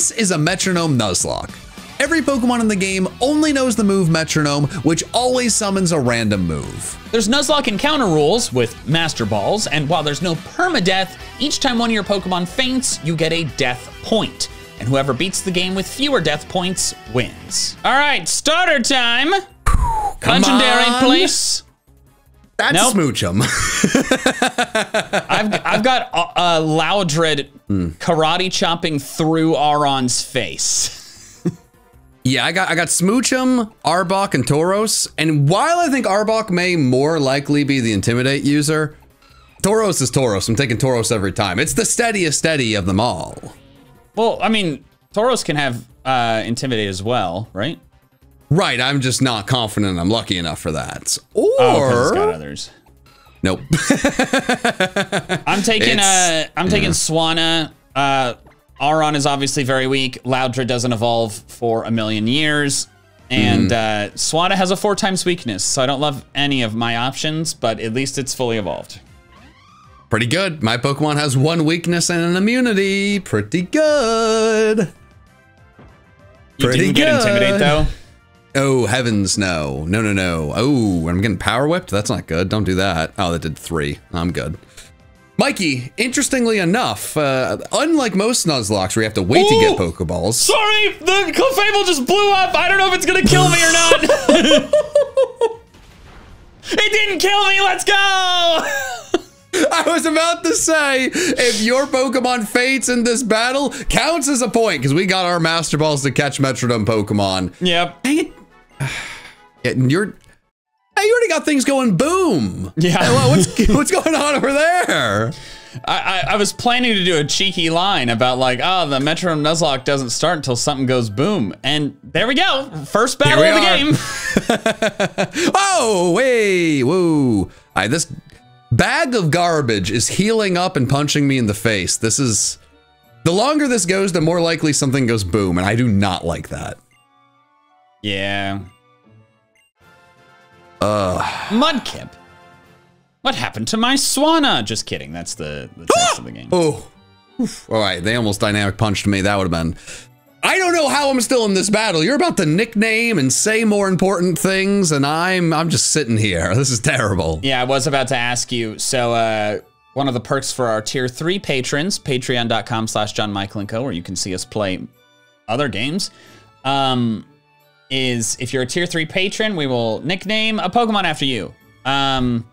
This is a Metronome Nuzlocke. Every Pokemon in the game only knows the move Metronome, which always summons a random move. There's Nuzlocke encounter rules with Master Balls, and while there's no permadeath, each time one of your Pokemon faints, you get a death point. And whoever beats the game with fewer death points wins. All right, starter time. Come Legendary, on. That's Nope. Smoochum. I've, I've got uh, Loudred karate chopping through Aron's face. yeah, I got I got Smoochum, Arbok, and Tauros. And while I think Arbok may more likely be the Intimidate user, Tauros is Tauros. I'm taking Tauros every time. It's the steadiest steady of them all. Well, I mean, Tauros can have uh, Intimidate as well, right? Right, I'm just not confident I'm lucky enough for that. Or Oh, it's got others. Nope. I'm taking uh I'm taking Swanna. Uh Aron is obviously very weak. Loudred doesn't evolve for a million years. And uh Swanna has a four times weakness, so I don't love any of my options, but at least it's fully evolved. Pretty good. My Pokemon has one weakness and an immunity. Pretty good. You Pretty didn't get Intimidate good. though. Oh, heavens, no. No, no, no. Oh, I'm getting power whipped? That's not good. Don't do that. Oh, that did three. I'm good. Mikey, interestingly enough, uh, unlike most Nuzlockes where you have to wait to get Ooh! Pokeballs, Sorry, the Clefable just blew up. I don't know if it's gonna kill me or not. it didn't kill me. Let's go. I was about to say, if your Pokemon fates in this battle, counts as a point because we got our Master Balls to catch Metronome Pokemon. yep. Dang it. Yeah, and you're. Hey, you already got things going boom. Yeah. Hey, what's, what's going on over there? I, I, I was planning to do a cheeky line about like, oh, the Metro Nuzlocke doesn't start until something goes boom, and there we go, first battle of the game. Oh, wait, whoa. Right, this bag of garbage is healing up and punching me in the face. This is. The longer this goes, the more likely something goes boom, and I do not like that. Yeah, Ugh. Mudkip. What happened to my Swanna? Just kidding. That's the, the text of the game. Oh. Oof. All right, they almost dynamic punched me. That would have been. I don't know how I'm still in this battle. You're about to nickname and say more important things, and I'm I'm just sitting here. This is terrible. Yeah, I was about to ask you. So, uh, one of the perks for our tier three patrons, patreon.com slash John Michael and Co., where you can see us play other games, um, is if you're a tier three patron, we will nickname a Pokemon after you. Um,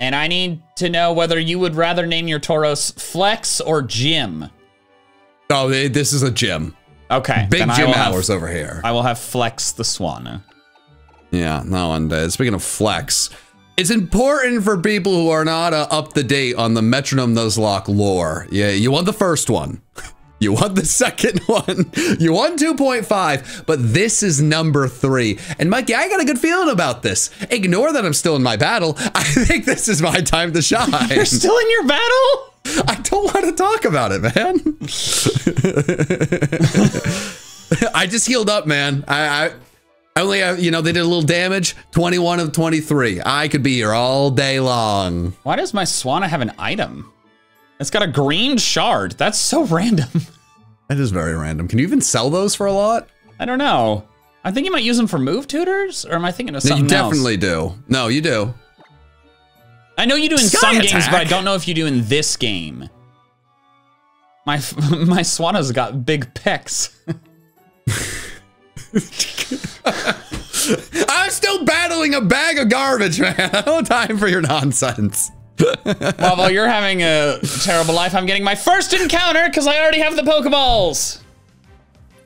and I need to know whether you would rather name your Tauros Flex or Jim. Oh, this is a gym. Okay. Big then I gym will have- hours over here. I will have Flex the Swan. Yeah, no, and uh, speaking of flex, it's important for people who are not uh, up to date on the Metronome Nuzlocke lore. Yeah, you want the first one. You want the second one. You want 2.5, but this is number three. And Mikey, I got a good feeling about this. Ignore that I'm still in my battle. I think this is my time to shine. You're still in your battle? I don't want to talk about it, man. I just healed up, man. I, I I only have, you know, they did a little damage. 21 of 23. I could be here all day long. Why does my Swanna have an item? It's got a green shard. That's so random. That is very random. Can you even sell those for a lot? I don't know. I think you might use them for move tutors, or am I thinking of No, something you else? definitely do. No, you do. I know you do in Sky some games, but I don't know if you do in this game. My my Swanna's got big pecs. I'm still battling a bag of garbage, man. I don't have time for your nonsense. well, while you're having a terrible life, I'm getting my first encounter because I already have the Pokeballs.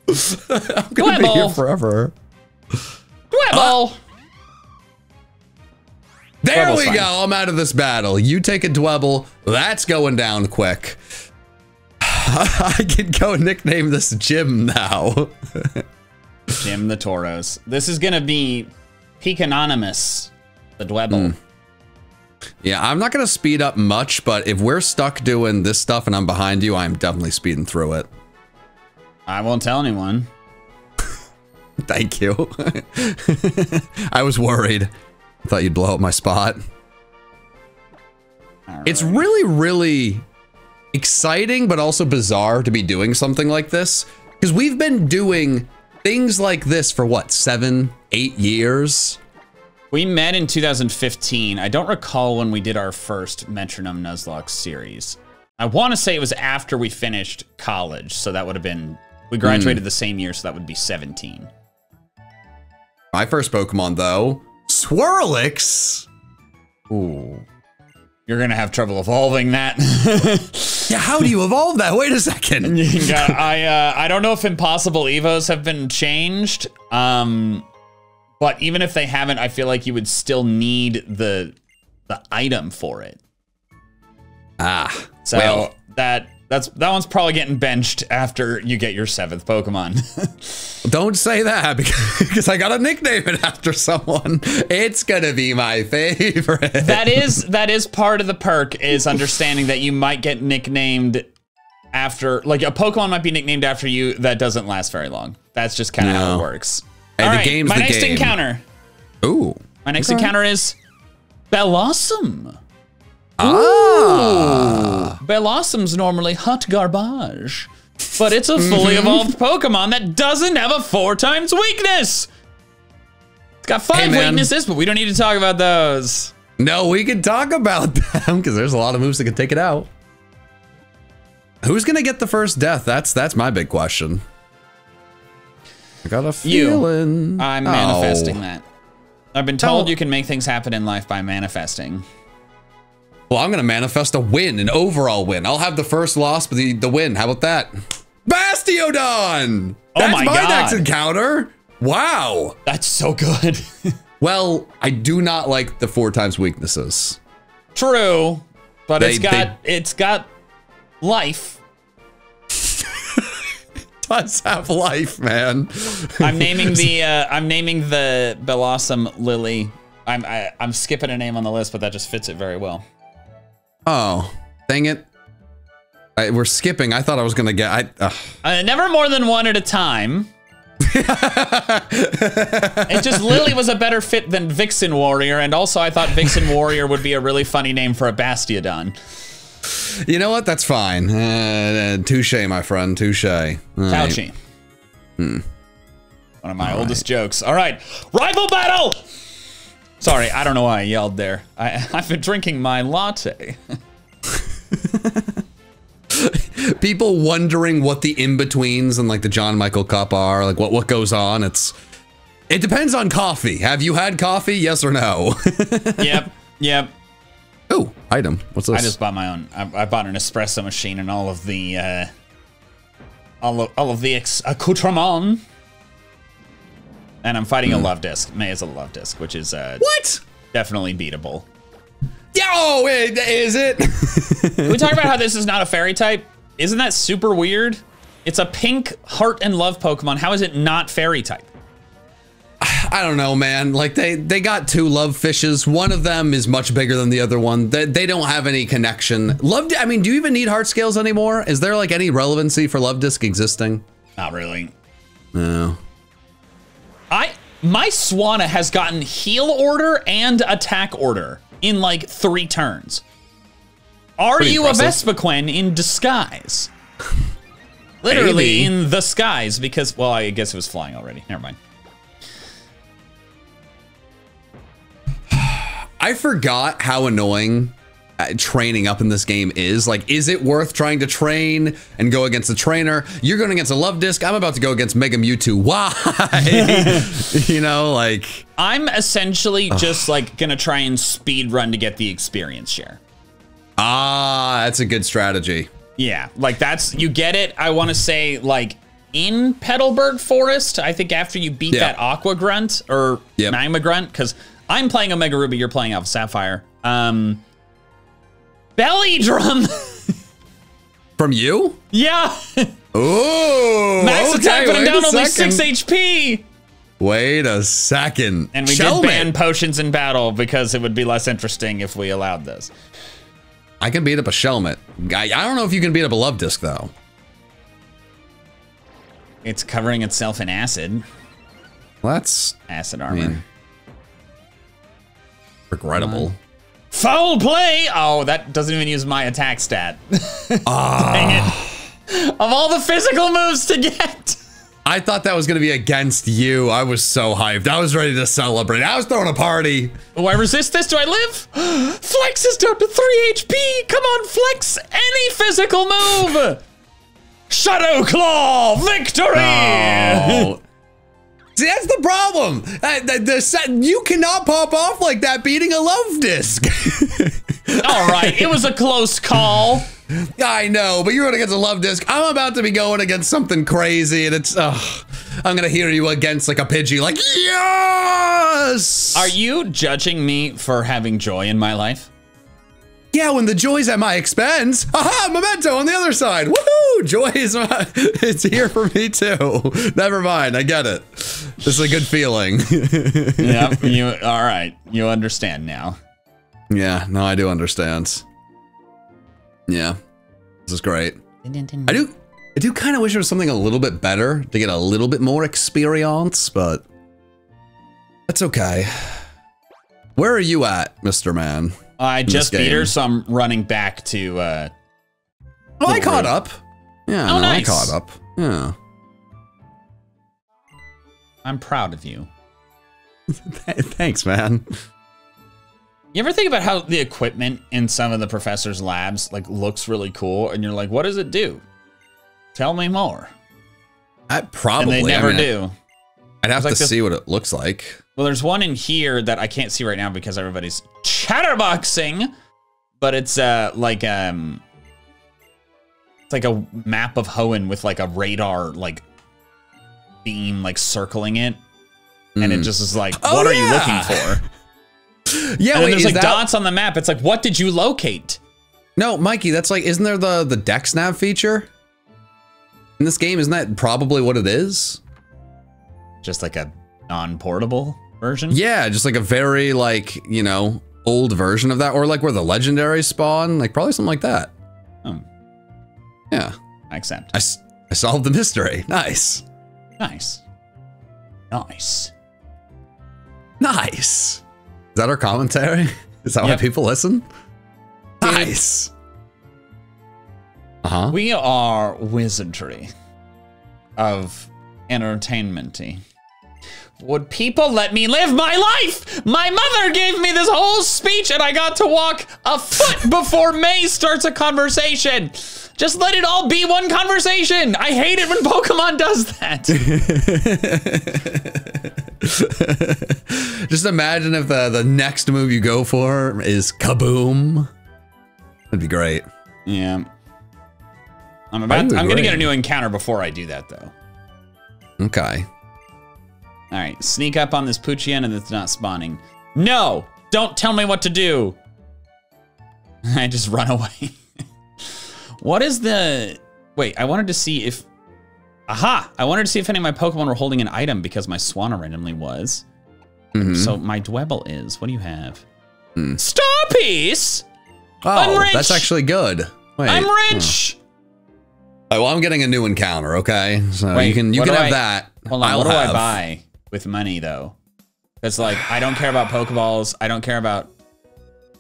I'm gonna be here forever. Dwebble. There Dwebble's we fine. go. I'm out of this battle. You take a Dwebble. That's going down quick. I can go nickname this Jim now. Jim the Tauros. This is gonna be Peak Anonymous, the Dwebble. Hmm. Yeah, I'm not going to speed up much, but if we're stuck doing this stuff and I'm behind you, I'm definitely speeding through it. I won't tell anyone. Thank you. I was worried. I thought you'd blow up my spot. It's really, really exciting, but also bizarre to be doing something like this Because we've been doing things like this for what, seven, eight years? We met in 2015. I don't recall when we did our first Metronome Nuzlocke series. I want to say it was after we finished college, so that would have been we graduated Hmm. the same year, so that would be 17. My first Pokemon, though, Swirlix. Ooh. You're gonna have trouble evolving that. Yeah, how do you evolve that? Wait a second. Yeah, I uh, I don't know if impossible evos have been changed. Um, but even if they haven't, I feel like you would still need the the item for it. Ah, So well, that that's that one's probably getting benched after you get your seventh Pokemon. don't say that because, because I gotta nickname it after someone. It's gonna be my favorite. that is that is part of the perk is understanding that you might get nicknamed after like a Pokemon might be nicknamed after you that doesn't last very long. That's just kind of how it works. Hey, All the right, game's my the next game. encounter. Ooh. My next encounter is Bellossom. Ah. Bellossom's normally hot garbage, but it's a fully Mm-hmm. evolved Pokemon that doesn't have a four times weakness. It's got five Hey, weaknesses, but we don't need to talk about those. No, we can talk about them because there's a lot of moves that can take it out. Who's gonna get the first death? That's that's my big question. I got a You. feeling. I'm Oh. manifesting that. I've been told Oh. you can make things happen in life by manifesting. Well, I'm gonna manifest a win, an overall win. I'll have the first loss, but the, the win. How about that? Bastiodon! Oh That's my my, God. next encounter. Wow. That's so good. Well, I do not like the four times weaknesses. True, but They- it's got it's got life. Does have life, man. I'm naming the uh, I'm naming the Bellossom Lily. I'm I, I'm skipping a name on the list, but that just fits it very well. Oh, dang it. I, we're skipping. I thought I was gonna get. I. ugh. Uh, never more than one at a time. it just Lily was a better fit than Vixen Warrior, and also I thought Vixen Warrior would be a really funny name for a Bastiodon. You know what? That's fine. Uh, touche, my friend. Touche. All right. Fauci. One of my oldest jokes. All right, rival battle. Sorry, I don't know why I yelled there. I, I've been drinking my latte. People wondering what the in-betweens and like the John Michael Cup are, like what what goes on. It's it depends on coffee. Have you had coffee? Yes or no? yep, yep. Oh, item. What's this? I just bought my own. I, I bought an espresso machine and all of the, uh, all of all of the ex- accoutrement. And I'm fighting a Luvdisc. May is a Luvdisc, which is uh, what? definitely beatable. Yeah, oh, is it? We talk about how this is not a fairy type? Isn't that super weird? It's a pink heart and love Pokemon. How is it not fairy type? I don't know, man. Like they they got two love fishes. One of them is much bigger than the other one. They, they don't have any connection. Love. I mean, do you even need heart scales anymore? Is there like any relevancy for Luvdisc existing? Not really. No. I my Swanna has gotten heal order and attack order in like three turns. Are Pretty you impressive. a Vespiquen in disguise? Literally Maybe. in the skies because well, I guess it was flying already. Never mind. I forgot how annoying uh, training up in this game is. Like, is it worth trying to train and go against a trainer? You're going against a Luvdisc. I'm about to go against Mega Mewtwo. Why? you know, like, I'm essentially just like gonna try and speed run to get the experience share. ah, that's a good strategy. Yeah, like that's you get it. I want to say like in Petalburg Forest. I think after you beat Yeah. that Aqua Grunt or Yep. Magma Grunt, because I'm playing Omega Ruby, you're playing Alpha Sapphire. Um, Belly Drum. From you? yeah, Oh, max okay, attack, but I'm down only second. six HP. Wait a second. And we Shelmet. did ban potions in battle because it would be less interesting if we allowed this. I can beat up a Shelmet. I, I don't know if you can beat up a Luvdisc though. It's covering itself in acid, Well, that's acid I armor. mean, regrettable. Foul play! Oh, that doesn't even use my attack stat. Ah. Dang it. of all the physical moves to get. I thought that was going to be against you. I was so hyped. I was ready to celebrate. I was throwing a party. Do I resist this? Do I live? Flex is down to 3 HP. Come on, Flex. Any physical move. Shadow Claw, victory! Oh. See, that's the problem. Uh, the, the you cannot pop off like that beating a Luvdisc. All right, it was a close call. I know, but you're going against a Luvdisc. I'm about to be going against something crazy, and it's. Uh, I'm gonna hear you against like a Pidgey, like yes. Are you judging me for having joy in my life? Yeah, when the joy's at my expense. Aha, memento on the other side. Woohoo! Joy is my, it's here for me too. Never mind, I get it. This is a good feeling. yeah, you all right. You understand now. Yeah, no, I do understand. Yeah. This is great. I do I do kind of wish there was something a little bit better to get a little bit more experience, but that's okay. Where are you at, Mr. Man? I just beat her, so I'm running back to. Uh, oh, I caught up. Yeah, oh, no, nice. I caught up. Yeah. I'm proud of you. Thanks, man. You ever think about how the equipment in some of the professor's labs like looks really cool, and you're like, "What does it do? Tell me more." I probably. And they never I mean, do. I'd have like to this- see what it looks like. Well, there's one in here that I can't see right now because everybody's chatterboxing, but it's uh like um it's like a map of Hoenn with like a radar like beam like circling it. And it Hmm. just is like, Oh, what are yeah. you looking for? Yeah, and wait, there's like that- dots on the map. It's like, what did you locate? No, Mikey, that's like, isn't there the the DexNav feature in this game? Isn't that probably what it is? Just like a non-portable version? Yeah, just like a very like you know old version of that, or like where the legendaries spawn, like probably something like that. Hmm. Yeah, I accept. I solved the mystery. Nice, Nice. Nice. nice. Is that our commentary? Is that why people listen? Nice. Uh huh. We are wizardry of entertainmenty. Would people let me live my life? My mother gave me this whole speech and I got to walk a foot before May starts a conversation. Just let it all be one conversation. I hate it when Pokemon does that. Just imagine if the the next move you go for is kaboom. That'd be great. yeah. I'm about would I'm going to get a new encounter before I do that though. Okay. All right, sneak up on this Poochyena that's not spawning. No, don't tell me what to do. I just run away. what is the? Wait, I wanted to see if. Aha! I wanted to see if any of my Pokemon were holding an item because my Swanna randomly was. Mhm. So my Dwebble is. What do you have? Star Piece. Oh, that's actually good. Wait. I'm rich. Oh, well, I'm getting a new encounter. Okay, so Wait, you can you can have I- that. Hold on. I'll what do I buy with money though? Because like I don't care about Pokeballs. I don't care about.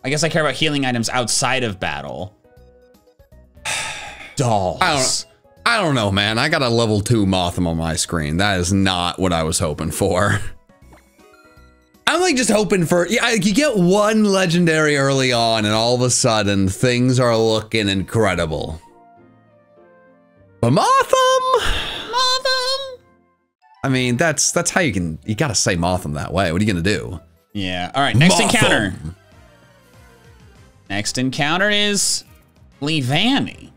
I guess I care about healing items outside of battle. Dolls. I don't. I don't know, man. I got a level two Mothim on my screen. That is not what I was hoping for. I'm like just hoping for yeah. You get one legendary early on, and all of a sudden things are looking incredible. But Mothim, Mothim. I mean, that's that's how you can. You gotta say Mothim that way. What are you gonna do? Yeah. All right. Next Mothim. encounter. Next encounter is Leavanny.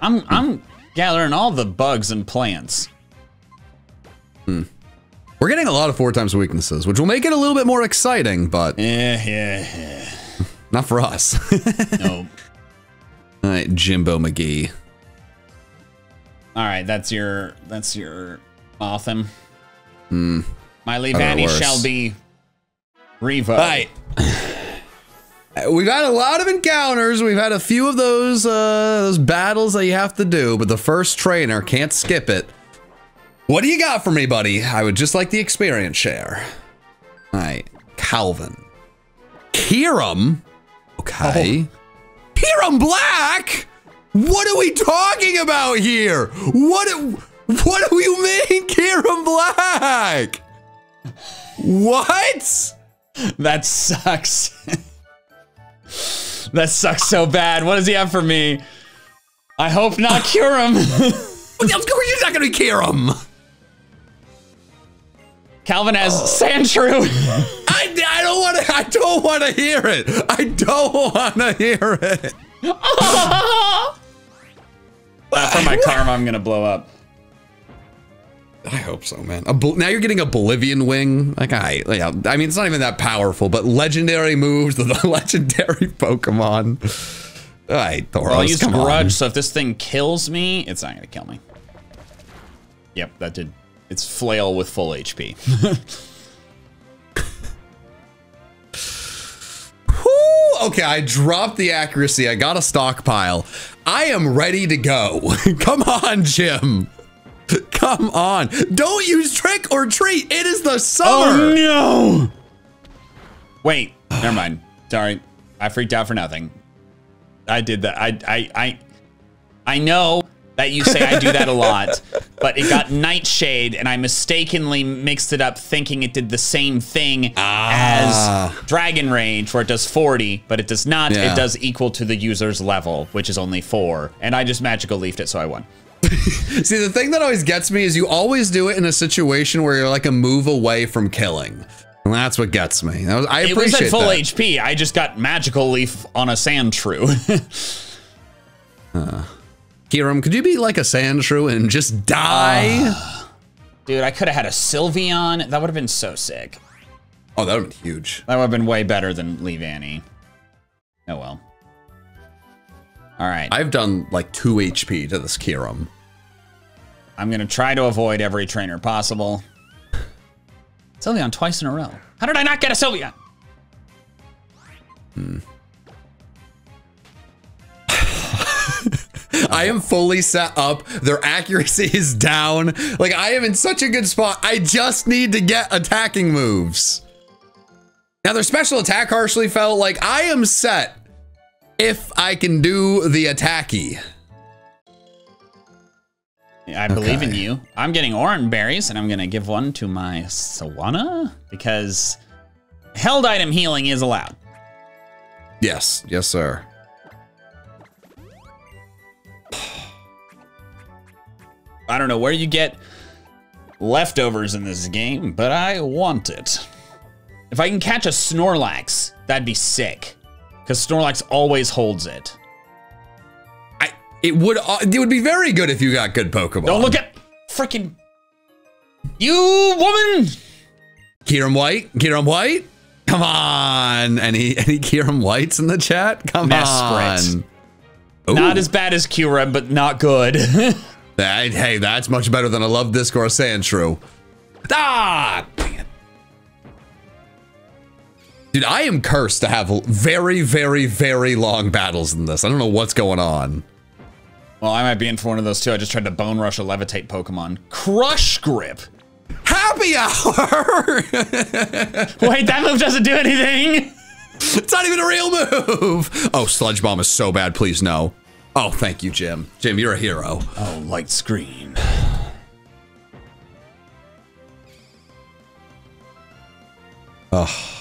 I'm I'm gathering all the bugs and plants. Hmm. We're getting a lot of four times weaknesses, which will make it a little bit more exciting, but Yeah, yeah, yeah. not for us. No. All right, Jimbo McGee. All right, that's your that's your Mothim. Hmm. My Leavanny shall be Revo. All right. We've had a lot of encounters. We've had a few of those uh, those battles that you have to do, but the first trainer can't skip it. What do you got for me, buddy? I would just like the experience share. All right, Calvin, Kyurem. Okay, Kyurem Black. What are we talking about here? What what do you mean, Kyurem Black? What? That sucks. that sucks so bad. What does he have for me? I hope not cure him. of course you're not gonna cure him. Calvin has Sandshrew. I, I don't want to. I don't want to hear it. I don't want to hear it. uh, for my karma, I'm gonna blow up. I hope so, man. now you're getting a Oblivion Wing. Like I, yeah, I mean, it's not even that powerful, but legendary moves, the, the legendary Pokemon. All right, Tauros, well, I used Grudge, on. so if this thing kills me, it's not gonna kill me. Yep, that did. It's Flail with full HP. okay, I dropped the accuracy. I got a stockpile. I am ready to go. Come on, Jim. Come on. Don't use trick or treat. It is the summer. Oh, no. Wait, never mind. Sorry. I freaked out for nothing. I did that. I, I, I, I know that you say I do that a lot, but it got Nightshade, and I mistakenly mixed it up thinking it did the same thing ah. as Dragon Rage, where it does 40, but it does not. Yeah. It does equal to the user's level, which is only four. And I just magical leafed it, so I won. See, the thing that always gets me is you always do it in a situation where you're like a move away from killing. And that's what gets me. Was, I appreciate It was at full that. HP. I just got magical leaf on a Sandshrew. uh, Kyurem, could you be like a sand Sandshrew and just die? Uh, dude, I could have had a Sylveon. That would have been so sick. Oh, that would have been huge. That would have been way better than Leavanny. Oh well. All right. I've done like 2 HP to this Kyurem. I'm going to try to avoid every trainer possible. Sylveon twice in a row. How did I not get a Sylveon? Hmm. I am fully set up. Their accuracy is down. Like, I am in such a good spot. I just need to get attacking moves. Now, their special attack harshly felt like I am set if I can do the attacky. I believe in you. I'm getting Oran berries, and I'm gonna give one to my Swanna because held item healing is allowed. Yes, yes, sir. I don't know where you get leftovers in this game, but I want it. If I can catch a Snorlax, that'd be sick. Because Snorlax always holds it. I it would uh, it would be very good if you got good Pokemon. Don't look at freaking you woman. Kyurem White, Kyurem White. Come on, any any Kyurem Whites in the chat? Come Mesprit. on. Not as bad as Kira, but not good. that, hey, that's much better than a Luvdisc or Sandshrew. Ah, Dude, I am cursed to have very, very, very long battles in this. I don't know what's going on. Well, I might be in for one of those too. I just tried to bone rush a levitate Pokemon. Crush Grip. Happy hour! Wait, that move doesn't do anything. It's not even a real move. Oh, Sludge Bomb is so bad. Please no. Oh, thank you, Jim. Jim, you're a hero. Oh, light screen. Oh.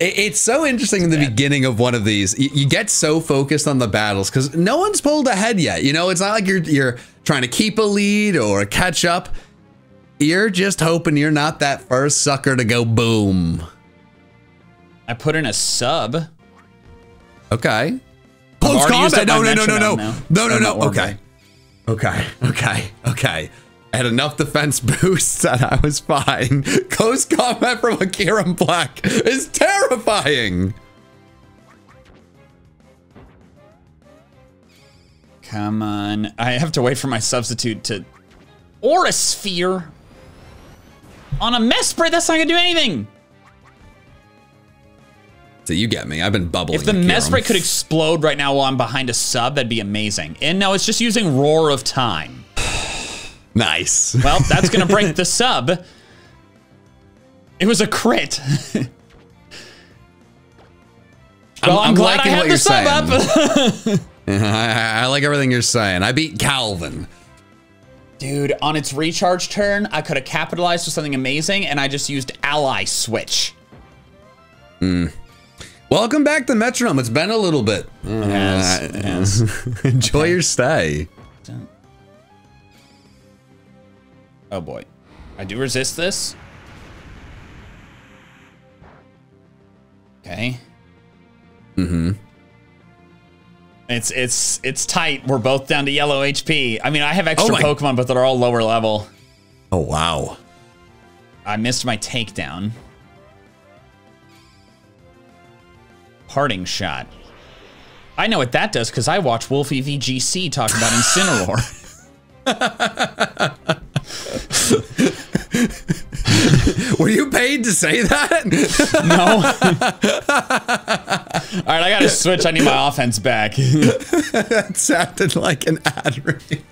It's so interesting in the beginning of one of these. You get so focused on the battles because no one's pulled ahead yet. You know, it's not like you're you're trying to keep a lead or catch up. You're just hoping you're not that first sucker to go boom. I put in a sub. Okay. Close combat. No, no, no, no, no, no, no, no. Okay. Okay. Okay. Okay. I had enough defense boosts that I was fine. Close combat from Akira Black is terrifying. Come on. I have to wait for my substitute to... Aura Sphere. On a Mesprit, that's not gonna do anything. So you get me. I've been bubbling. If the Mesprit could explode right now while I'm behind a sub, that'd be amazing. And no, it's just using Roar of Time. Nice. Well, that's going to break the sub. It was a crit. Well, I'm, I'm glad I what had the you're sub up. I, I like everything you're saying. I beat Calvin. Dude, on its recharge turn, I could have capitalized with something amazing, and I just used ally switch. Hmm. Welcome back to Metronome. It's been a little bit. has, it has. Uh, Enjoy your stay. Oh boy. I do resist this. Okay. Mm-hmm. It's it's it's tight. We're both down to yellow HP. I mean, I have extra Oh Pokemon, but they're all lower level. Oh wow. I missed my takedown. Parting shot. I know what that does because I watch Wolfey VGC talk about Incineroar. Were you paid to say that? No. All right, I got to switch. I need my offense back. that sounded like an ad read.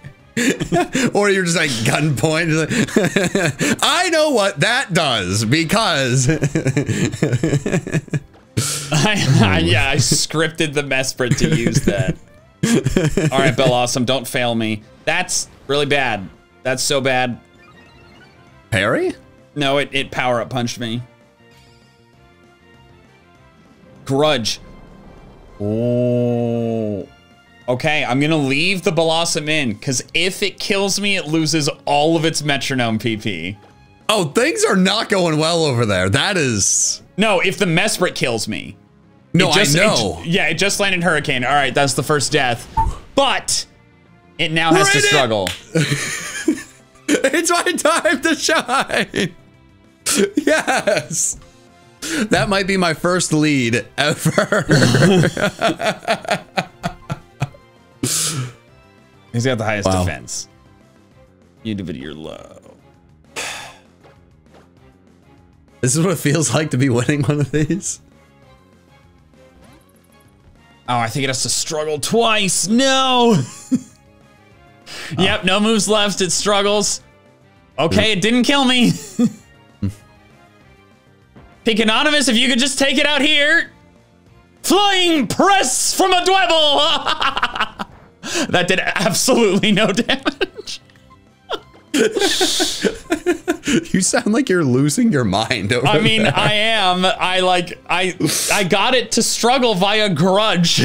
or you're just like gunpoint. like, I know what that does because I, I, yeah, I scripted the Mesprit to use that. All right, Bellossom, don't fail me. That's really bad. That's so bad. Harry. No, it, it power up punched me. Grudge. Oh. Okay, I'm gonna leave the Bellossom in, because if it kills me, it loses all of its metronome PP. Oh, things are not going well over there. That is No, if the Mesprit kills me. no, just- I know. ju- yeah, it just landed Hurricane. All right, that's the first death. But it now has to it. struggle. It's my time to shine. Yes. That might be my first lead ever. He's got the highest Wow. defense. You it you're low. this is what it feels like to be winning one of these. Oh, I think it has to struggle twice. No. yep, no moves left. It struggles. Okay, it didn't kill me. Pink Anonymous, if you could just take it out here. Flying press from a Dwebble. that did absolutely no damage. You sound like you're losing your mind over I mean, there. I am. I like. I I got it to struggle via grudge.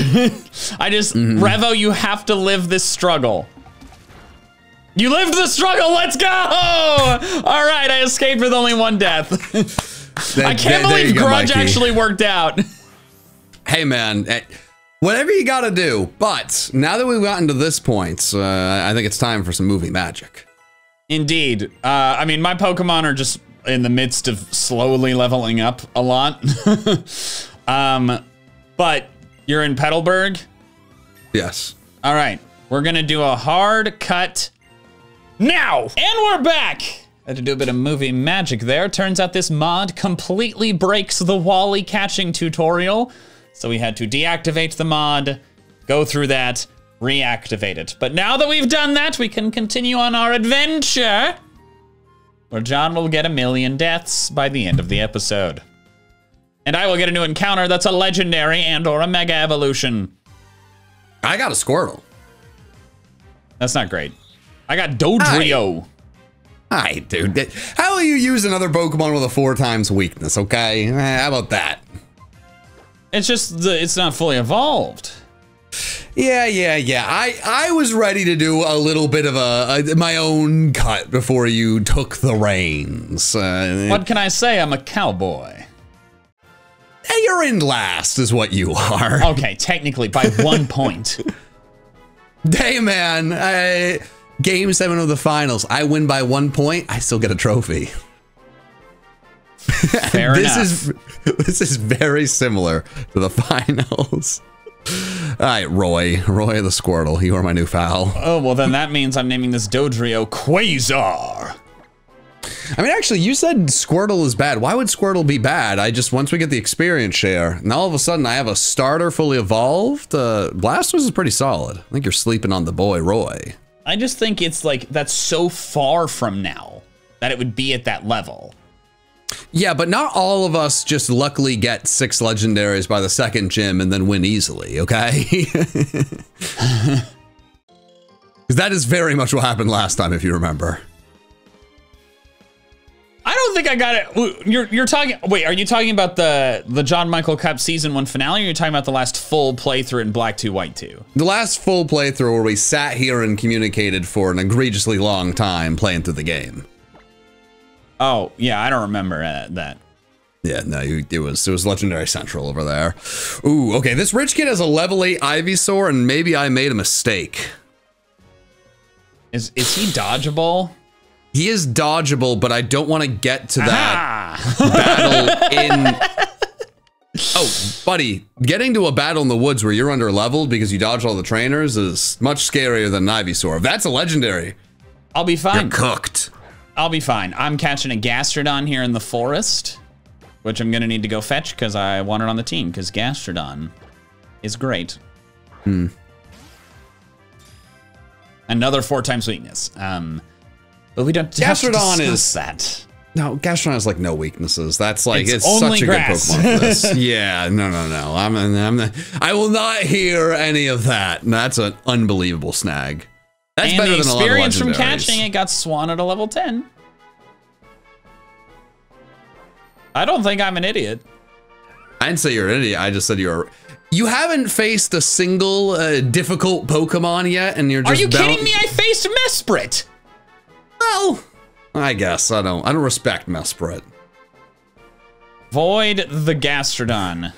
I just mm-hmm. Revo. You have to live this struggle. You lived the struggle. Let's go! All right, I escaped with only one death. There- I can't there believe grudge actually worked out. Hey man, eh, whatever you gotta do. But now that we've gotten to this point, uh, I think it's time for some movie magic. Indeed. Uh, I mean, my Pokemon are just in the midst of slowly leveling up a lot. um, but you're in Petalburg. Yes. All right, we're gonna do a hard cut now, and we're back. I Had to do a bit of movie magic there. Turns out this mod completely breaks the Wally catching tutorial, so we had to deactivate the mod, go through that, reactivate it. But now that we've done that, we can continue on our adventure, where John will get a million deaths by the end of the episode. And I will get a new encounter that's a legendary and or a mega evolution. I got a Squirtle. That's not great. I got Dodrio. Hi, dude. How will you use another Pokemon with a four times weakness, okay? Eh, How about that? It's just the, it's not fully evolved. Yeah, yeah, yeah. I, I was ready to do a little bit of a, a my own cut before you took the reins. Uh, What can I say? I'm a cowboy. hey, You're in last, is what you are. Okay, technically by one point. Hey, man. I, game seven of the finals. I win by one point. I still get a trophy. Fair this enough. is this is very similar to the finals. All right, Roy, Roy the Squirtle, you are my new foul. oh well, then that means I'm naming this Dodrio Quasar. I mean, actually, you said Squirtle is bad. Why would Squirtle be bad? I just once we get the experience share, now all of a sudden I have a starter fully evolved. Uh, Blastoise is pretty solid. I think you're sleeping on the boy Roy. I just think it's like that's so far from now that it would be at that level. Yeah, but not all of us just luckily get six legendaries by the second gym and then win easily, okay? Because that is very much what happened last time, if you remember. I don't think I got it. You're you're talking. Wait, are you talking about the the John Michael Cup season one finale? Or are you talking about the last full playthrough in Black Two White Two? The last full playthrough where we sat here and communicated for an egregiously long time playing through the game. Oh yeah, I don't remember uh, that. Yeah, no, it was it was Legendary Central over there. Ooh, okay, this rich kid has a level 8 Ivysaur, and maybe I made a mistake. Is is he dodgeable? He is dodgeable, but I don't want to get to that battle in... Oh, buddy, getting to a battle in the woods where you're under leveled because you dodged all the trainers is much scarier than an Ivysaur. That's a legendary, I'll be fine. You're cooked. I'll be fine. I'm catching a Gastrodon here in the forest, which I'm gonna need to go fetch because I want it on the team because Gastrodon is great. Hmm. Another four times weakness. Um, but we don't Gastrodon is that. No, Gastrodon has like no weaknesses. That's like it's, It's such a grass. good Pokemon for this. yeah, no, no, no. I'm, I'm, I will not hear any of that. That's an unbelievable snag. That's and better the than a lot of experience from catching it got Swan at a level 10. I don't think I'm an idiot. I didn't say you're an idiot. I just said you're. You haven't faced a single uh, difficult Pokemon yet, and you're just. Are you kidding me? I faced Mesprit. Well, I guess I don't. I don't respect Mesprit. Void the Gastrodon.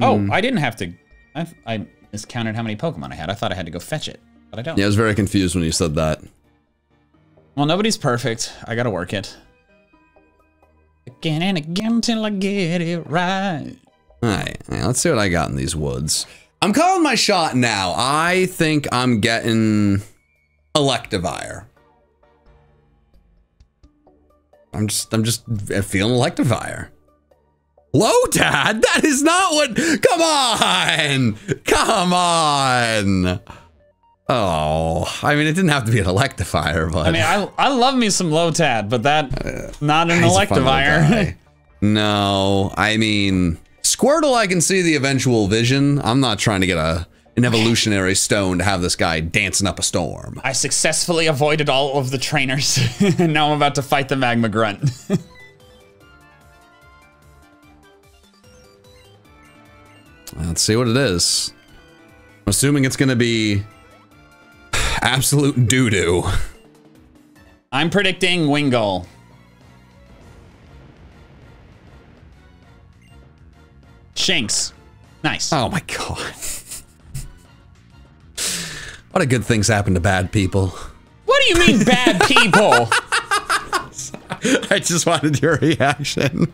Oh, Hmm. I didn't have to. I, I miscounted how many Pokemon I had. I thought I had to go fetch it, but I don't. Yeah, I was very confused when you said that. Well, nobody's perfect. I gotta work it. Again and again till I get it right. All right, let's see what I got in these woods. I'm calling my shot now. I think I'm getting Electivire. I'm just, I'm just feeling Electivire. Lotad? That is not what. Come on, come on. Oh, I mean, it didn't have to be an Electivire, but I mean, I, I love me some Lotad, but that not an Uh, he's a fun little Electivire. no, I mean Squirtle. I can see the eventual vision. I'm not trying to get a an evolutionary stone to have this guy dancing up a storm. I successfully avoided all of the trainers, and now I'm about to fight the Magma Grunt. Let's see what it is. I'm assuming it's going to be absolute doo doo. I'm predicting Wingull. Shanks. Nice. Oh my god. What a good things happen to bad people. What do you mean bad people? I just wanted your reaction.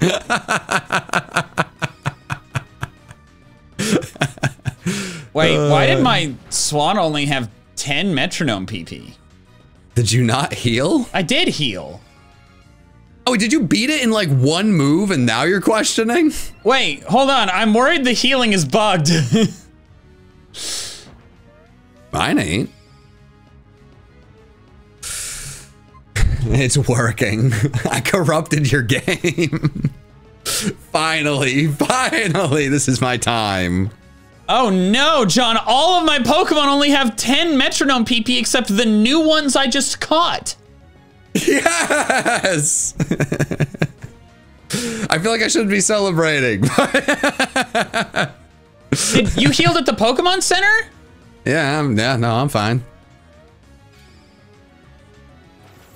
Wait, why did uh. my Swan only have 10 metronome PP? Did you not heal? I did heal. Oh, did you beat it in like one move and now you're questioning? Wait, hold on. I'm worried the healing is bugged. Mine ain't. It's working. I corrupted your game. finally, finally, this is my time. oh no, John. All of my Pokemon only have 10 metronome PP except the new ones I just caught. Yes! I feel like I shouldn't be celebrating. Did you healed at the Pokemon Center? yeah, I'm, yeah, no, I'm fine.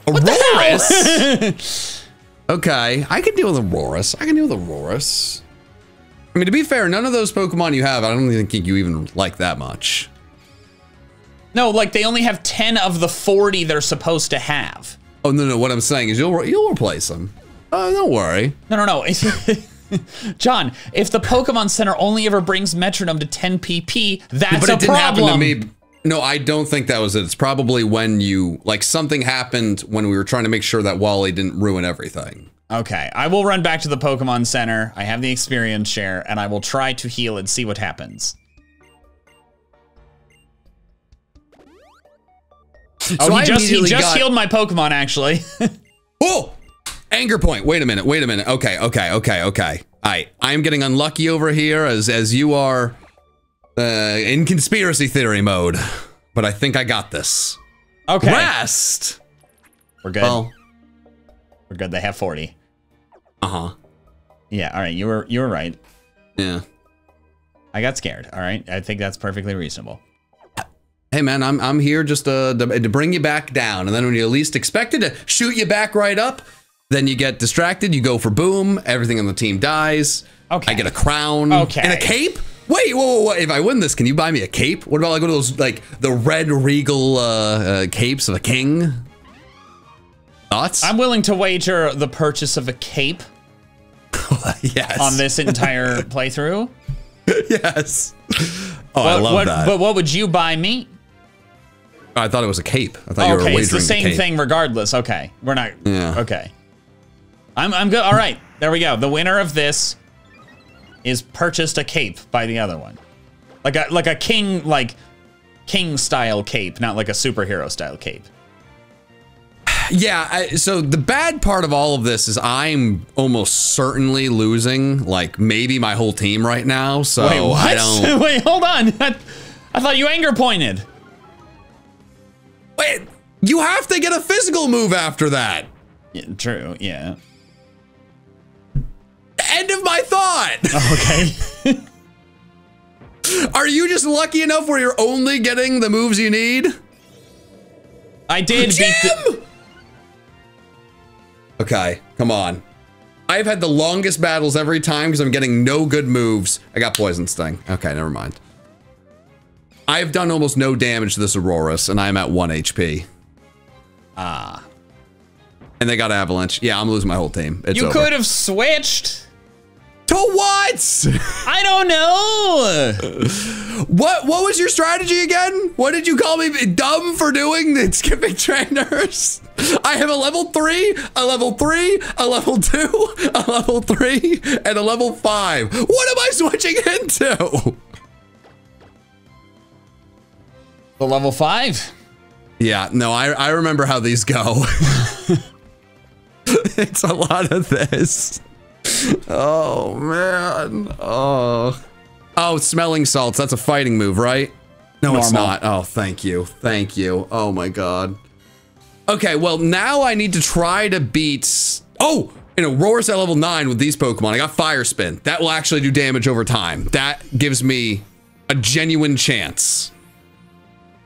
Aurorus? Okay, I can deal with Aurorus. I can deal with Aurorus. I mean, to be fair, none of those Pokemon you have, I don't even think you even like that much. no, like they only have 10 of the 40 they're supposed to have. Oh no, no. What I'm saying is you'll you'll replace them. Oh, don't worry. No, no, no. John, if the Pokemon Center only ever brings metronome to 10 PP, that's but a it didn't problem. happen to me. No, I don't think that was it. It's probably when you like something happened when we were trying to make sure that Wally didn't ruin everything. Okay, I will run back to the Pokemon Center. I have the experience share, and I will try to heal and see what happens. So Oh, I he just he just got- healed my Pokemon actually. Oh, anger point. Wait a minute. Wait a minute. Okay. Okay. Okay. Okay. All right. I'm getting unlucky over here as as you are uh, in conspiracy theory mode, but I think I got this. okay, Rest. we're good. Well. we're good. They have 40. Uh huh. Yeah. All right. You were you were right. Yeah. I got scared. All right. I think that's perfectly reasonable. Hey man, I'm I'm here just to to bring you back down, and then when you least expect it, to shoot you back right up. Then you get distracted. You go for boom. Everything on the team dies. Okay. I get a crown. Okay. And a cape. Wait, whoa, whoa, whoa! If I win this, can you buy me a cape? What about like one of those like the red regal uh, uh, capes of a king? Thoughts? I'm willing to wager the purchase of a cape yes. on this entire playthrough. yes. Oh, I love what, that. But what would you buy me? Oh, I thought it was a cape. I thought you were okay, wagering it's the same cape. thing regardless. Okay, we're not. Yeah. Okay. I'm I'm good. All right, there we go. The winner of this is purchased a cape by the other one, like a like a king like king style cape, not like a superhero style cape. Yeah, I, so the bad part of all of this is I'm almost certainly losing, like maybe my whole team right now. So Wait? I don't. Wait, hold on. I, I thought you anger pointed. Wait, you have to get a physical move after that. Yeah, true. Yeah. End of my thought. Oh, okay. Are you just lucky enough where you're only getting the moves you need? I did beat the. Okay, come on. I've had the longest battles every time because I'm getting no good moves. I got Poison Sting. Okay, never mind. I've done almost no damage to this Aurorus, and I'm at 1 HP. Ah. And they got Avalanche. Yeah, I'm losing my whole team. It's You over. could have switched. To what? I don't know. What what was your strategy again? What did you call me dumb for doing the skipping trainers? I have a level three, a level three, a level two, a level three, and a level five. What am I switching into? The level five. Yeah, no, I I remember how these go. it's a lot of this. Oh man. Oh. Oh, smelling salts. That's a fighting move, right? No, it's not. Oh, thank you. Thank you. Oh my god. Okay, well, now I need to try to beat Oh, in Aurorus at level 9 with these Pokemon. I got Fire Spin. That will actually do damage over time. That gives me a genuine chance.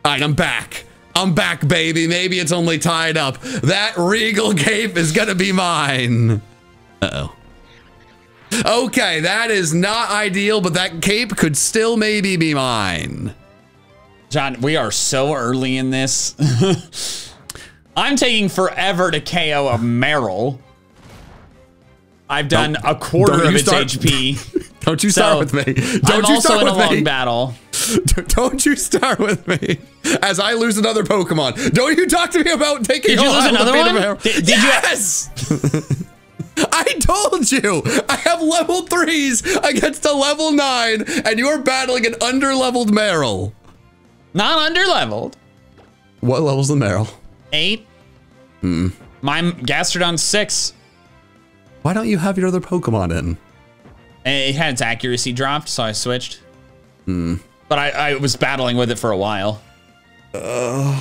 All right, I'm back. I'm back, baby. Maybe it's only tied up. That regal cape is gonna be mine. Uh-oh. Okay, that is not ideal, but that cape could still maybe be mine. John, we are so early in this. I'm taking forever to KO a Marill. I've done Don't- a quarter don't of you its start- HP. Don't you So, start with me. Don't I'm you also start in a with long me. battle. Don't you start with me as I lose another Pokemon. Don't you talk to me about taking Did you lose another one? Did- did you- yes! I told you I have level threes against a level nine, and you're battling an underleveled Marill. Not underleveled. What level's the Marill? Eight. Hmm. My Gastrodon six. Why don't you have your other Pokemon in? It had its accuracy dropped, so I switched. Hmm. But I, I was battling with it for a while. Uh,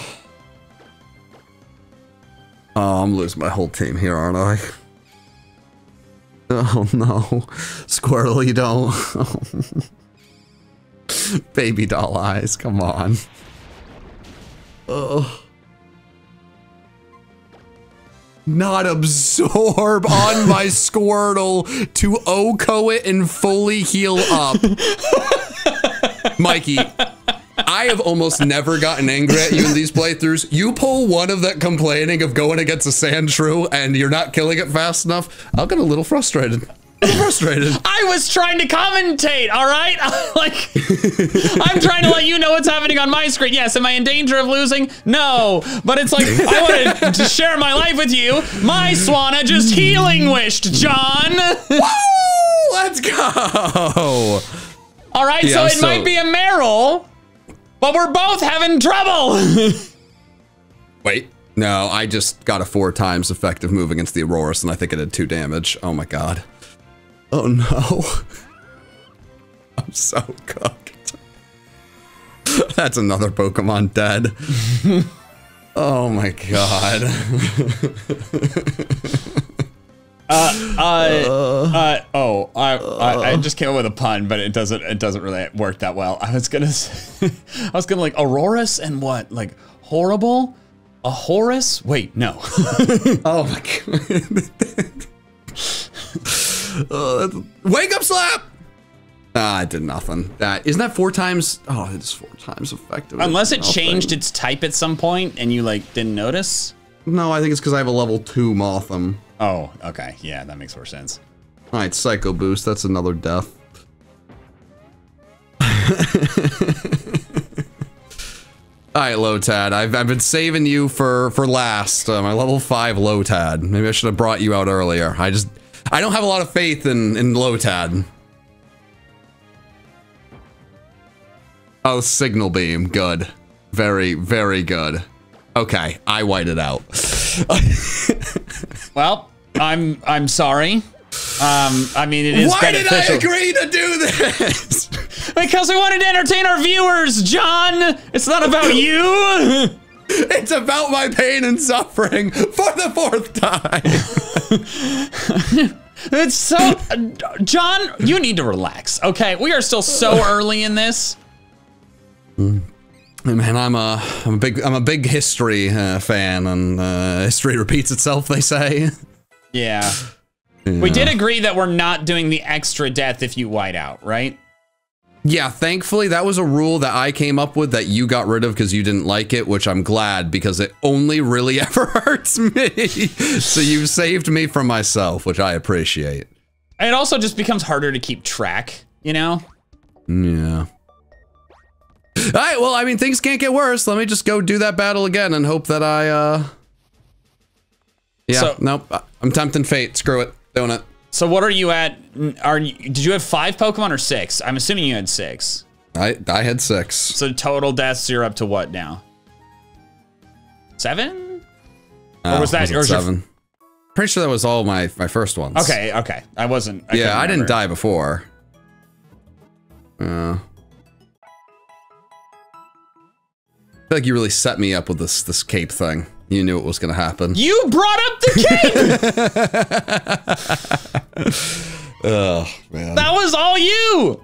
oh, I'm losing my whole team here, aren't I? Oh no. Squirtle, you don't. Baby doll eyes, come on. Oh. Not absorb on my Squirtle to OHKO it and fully heal up. Mikey, I have almost never gotten angry at you in these playthroughs. You pull one of that complaining of going against a Sandshrew and you're not killing it fast enough, I'll get a little frustrated. Frustrated. I was trying to commentate, all right? like, I'm trying to let you know what's happening on my screen. Yes, am I in danger of losing? No. But it's like, I wanted to share my life with you. My Swanna just healing wished, John. Woo! Let's go. All right, Yeah, so it so- might be a Marill, but we're both having trouble. Wait. No, I just got a four times effective move against the Aurorus, and I think it did two damage. Oh my god. Oh no. I'm so cooked. That's another Pokemon dead. oh my god. Uh, uh, uh, oh, I, I, I just came up with a pun, but it doesn't, it doesn't really work that well. I was gonna, say, I was gonna like Aurorus and what, like horrible, a Horus? Wait, no. oh my god. uh, wake up slap! Ah, it did nothing. That isn't that four times. Oh, it's four times effective. Unless it changed its type at some point and you like didn't notice. No, I think it's because I have a level two Mothim. Oh, okay. Yeah, that makes more sense. All right, Psycho Boost. That's another death. All right, Lotad. I've, I've been saving you for for last. Uh, my level five Lotad. Maybe I should have brought you out earlier. I just I don't have a lot of faith in in Lotad. Oh, signal beam. Good. Very very good. Okay, I white it out. well, I'm I'm sorry. Um, I mean, it is Why beneficial. did I agree to do this? because we wanted to entertain our viewers, John. It's not about you. It's about my pain and suffering for the fourth time. it's so, John. You need to relax. Okay, we are still so early in this. Man, I'm a I'm a big I'm a big history uh, fan, and uh, history repeats itself. They say. Yeah. yeah. We did agree that we're not doing the extra death if you white out, right? Yeah, thankfully that was a rule that I came up with that you got rid of because you didn't like it, which I'm glad because it only really ever hurts me. so you've saved me from myself, which I appreciate. It also just becomes harder to keep track, you know? Yeah. All right, well, I mean, things can't get worse. Let me just go do that battle again and hope that I, uh... Yeah, so, nope. I'm tempting fate. Screw it. Doing it. So what are you at? Are you, did you have five Pokemon or six? I'm assuming you had six. I I had six. So total deaths, you're up to what now? Seven? Uh, or was that was or seven? Pretty sure that was all my my first ones. Okay, okay. I wasn't. I yeah, I didn't die before. Uh, feel like you really set me up with this this cape thing. You knew it was going to happen. You brought up the cape! oh, man. That was all you!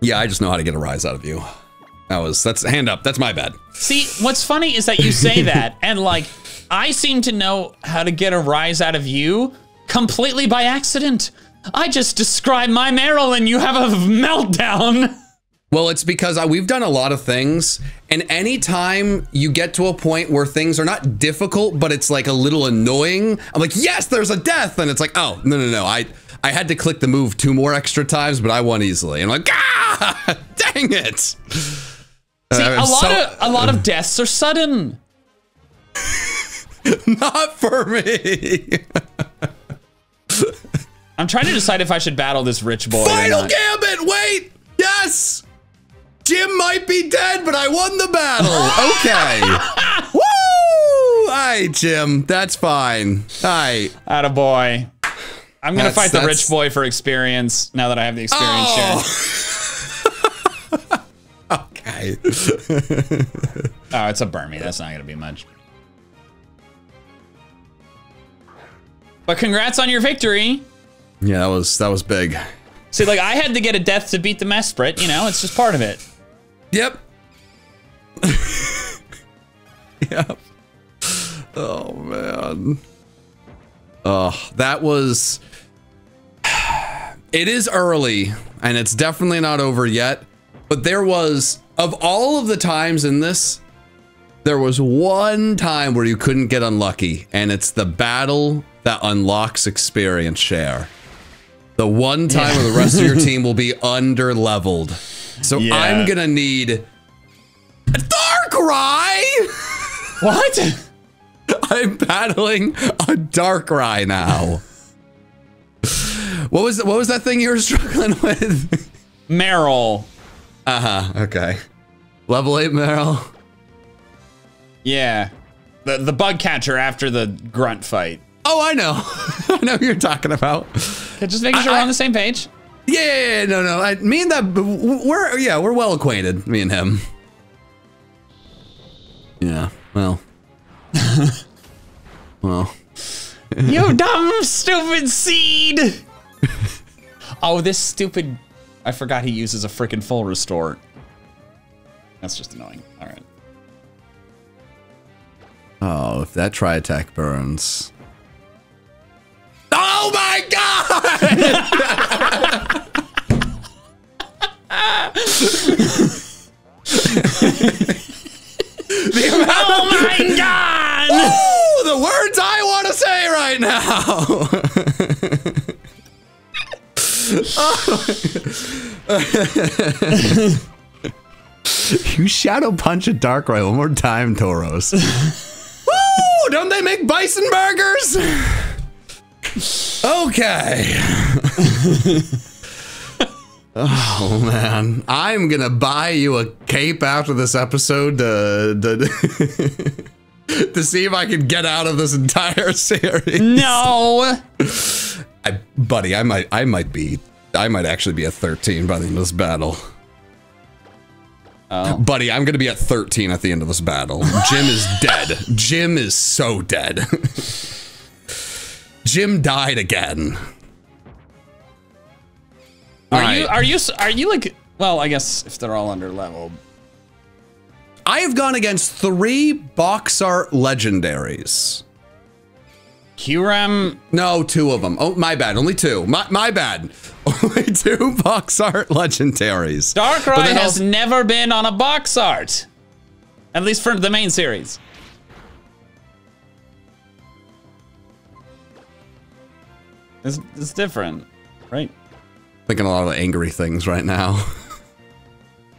Yeah, I just know how to get a rise out of you. That was, that's, hand up, that's my bad. See, what's funny is that you say that, and like, I seem to know how to get a rise out of you completely by accident. I just describe my Marill and you have a meltdown. Well, it's because uh, we've done a lot of things, and anytime you get to a point where things are not difficult, but it's like a little annoying, I'm like, yes, there's a death, and it's like, oh, no, no, no, I I had to click the move two more extra times, but I won easily. And I'm like, ah, dang it. See, uh, a lot so of a lot of deaths are sudden. not for me. I'm trying to decide if I should battle this rich boy. Final gambit. Wait. Yes. Jim might be dead, but I won the battle. Okay. Woo! Hi, Jim. That's fine. Hi. Attaboy. I'm gonna that's, fight the rich boy for experience now that I have the experience oh. okay. oh, it's a Burmy. That's not gonna be much. But congrats on your victory. Yeah, that was that was big. See, like I had to get a death to beat the Mesprit. You know, it's just part of it. Yep. yep. Oh man. Oh, that was. It is early, and it's definitely not over yet. But there was, of all of the times in this, there was one time where you couldn't get unlucky, and it's the battle that unlocks experience share. The one time yeah. where the rest of your team will be under leveled. So yeah. I'm gonna need a Darkrai. What? I'm battling a Darkrai now. what was what was that thing you were struggling with? Marill. Uh huh. Okay. Level eight Marill. Yeah. The the bug catcher after the grunt fight. Oh, I know. I know who you're talking about. Okay, Just making sure I- we're on the same page. Yeah, yeah, yeah, no, no. I, me and that, we're yeah, we're well acquainted. Me and him. Yeah. Well. well. You dumb, stupid seed! oh, this stupid. I forgot he uses a freaking full restore. That's just annoying. All right. Oh, if that tri attack burns. The amount Oh my god! Ooh, the words I want to say right now. you shadow punch a Darkrai one more time, Tauros. Woo! Don't they make bison burgers? Okay. oh man, I'm gonna buy you a cape after this episode to to, to see if I can get out of this entire series. No! I, buddy, I might, I might be, I might actually be at 13 by the end of this battle. Oh. Buddy, I'm gonna be at 13 at the end of this battle. Jim is dead. Jim is so dead. Jim died again. Are you are you are you like well, I guess if they're all under level. I have gone against three box art legendaries. Kyurem No, two of them. Oh, my bad. Only two. My, my bad. Only two box art legendaries. Darkrai has never been on a box art. At least for the main series. It's, it's different, right? thinking a lot of angry things right now.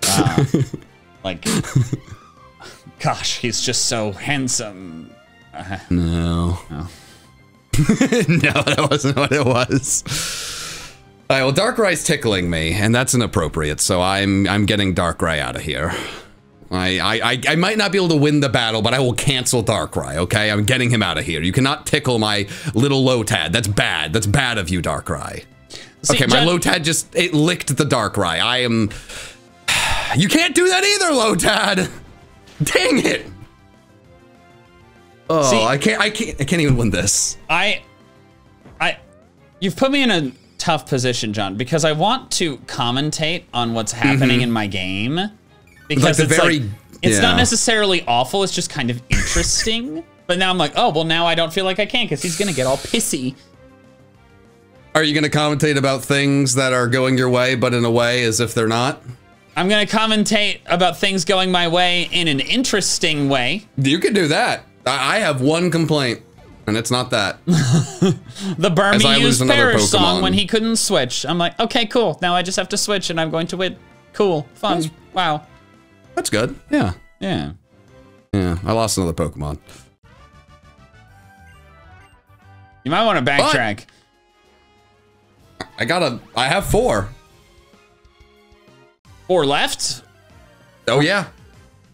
Ah, like, gosh, he's just so handsome. No. no, that wasn't what it was. All right, well, Darkrai's tickling me, and that's inappropriate. So I'm I'm getting Darkrai out of here. I, I I might not be able to win the battle, but I will cancel Darkrai. Okay, I'm getting him out of here. You cannot tickle my little Lotad. That's bad. That's bad of you, Darkrai. See, Okay, my Lotad just it licked the Darkrai. I am. You can't do that either, Lotad. Dang it. Oh, See- I can't. I can't. I can't even win this. I, I, you've put me in a tough position, John, because I want to commentate on what's happening mm-hmm. in my game. Because the it's very- like, it's yeah. not necessarily awful. It's just kind of interesting. but now I'm like, oh well, now I don't feel like I can because he's gonna get all pissy. Are you going to commentate about things that are going your way, but in a way as if they're not? I'm gonna commentate about things going my way in an interesting way. You could do that. I have one complaint, and it's not that. The As I lose used another Perish song when he couldn't switch. I'm like, okay, cool. Now I just have to switch and I'm going to win. Cool, fun, wow, That's good. Yeah. yeah. Yeah. I lost another Pokemon. You might want to backtrack. I got a. I have four. Four left. Oh, yeah.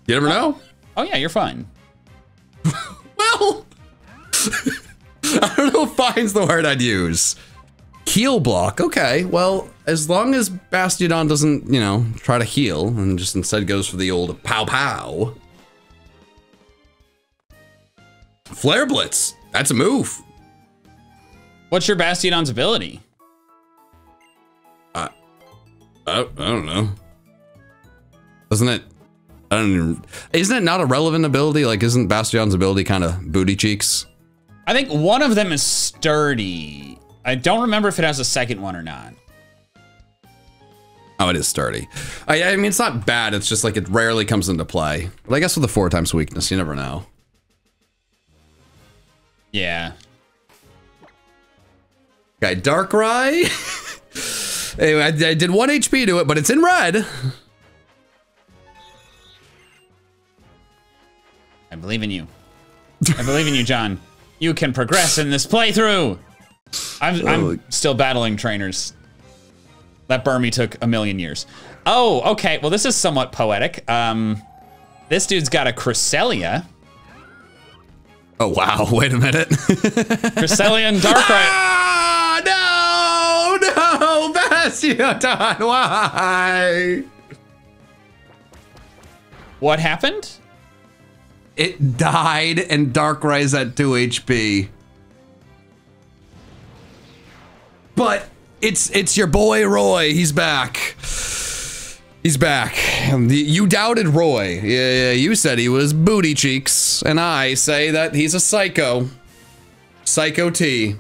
You never oh. know. Oh yeah, you're fine. Well, I don't know if fine's the word I'd use. Heal block. Okay. Well, as long as Bastiodon doesn't, you know, try to heal and just instead goes for the old pow pow. Flare Blitz. That's a move. What's your Bastiodon's ability? I, I don't know. Doesn't it? I don't. Even, isn't it not a relevant ability? Like, isn't Bastion's ability kind of booty cheeks? I think one of them is sturdy. I don't remember if it has a second one or not. Oh, it is sturdy. I, I mean, it's not bad. It's just like it rarely comes into play. But I guess with a four times weakness, you never know. Yeah. Okay, Darkrai. anyway, I, I did one HP to it, but it's in red. I believe in you. I believe in you, John. You can progress in this playthrough. I'm, Oh. I'm still battling trainers. That Burmy took a million years. Oh, okay. Well, this is somewhat poetic. Um, this dude's got a Cresselia. Oh wow! Wait a minute. Cresselia and Darkrai. Ah, no, no, Bastiodon, why? What happened? It died, and Darkrai's at two HP. But it's it's your boy Roy. He's back. He's back. You doubted Roy. Yeah, yeah, you said he was booty cheeks, and I say that he's a psycho. Psycho T.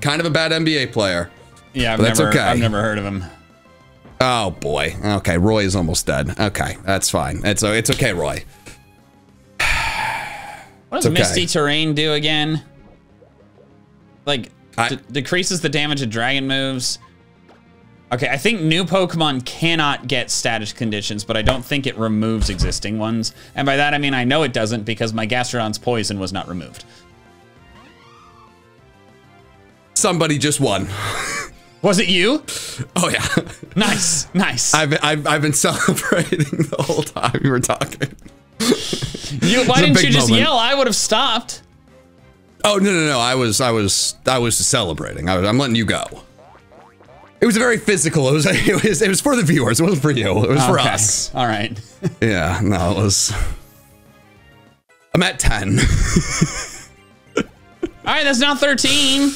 Kind of a bad NBA player. Yeah, I've But that's never, okay. I've never heard of him. Oh boy. Okay, Roy is almost dead. Okay, that's fine. It's it's okay, Roy. What does okay. Misty Terrain do again? Like, I- decreases the damage of dragon moves. Okay, I think new Pokemon cannot get status conditions, but I don't think it removes existing ones. And by that I mean I know it doesn't because my Gastrodon's poison was not removed. Somebody just won. Was it you? Oh yeah. Nice, nice. I've I've, I've been celebrating the whole time you were talking. You, why didn't you just moment. yell? I would have stopped. Oh no no no! I was I was I was celebrating. I was, I'm letting you go. It was very physical. It was it was it was for the viewers. It wasn't for you. It was for us. All right. Yeah. No, it was. I'm at ten. All right, that's now 13.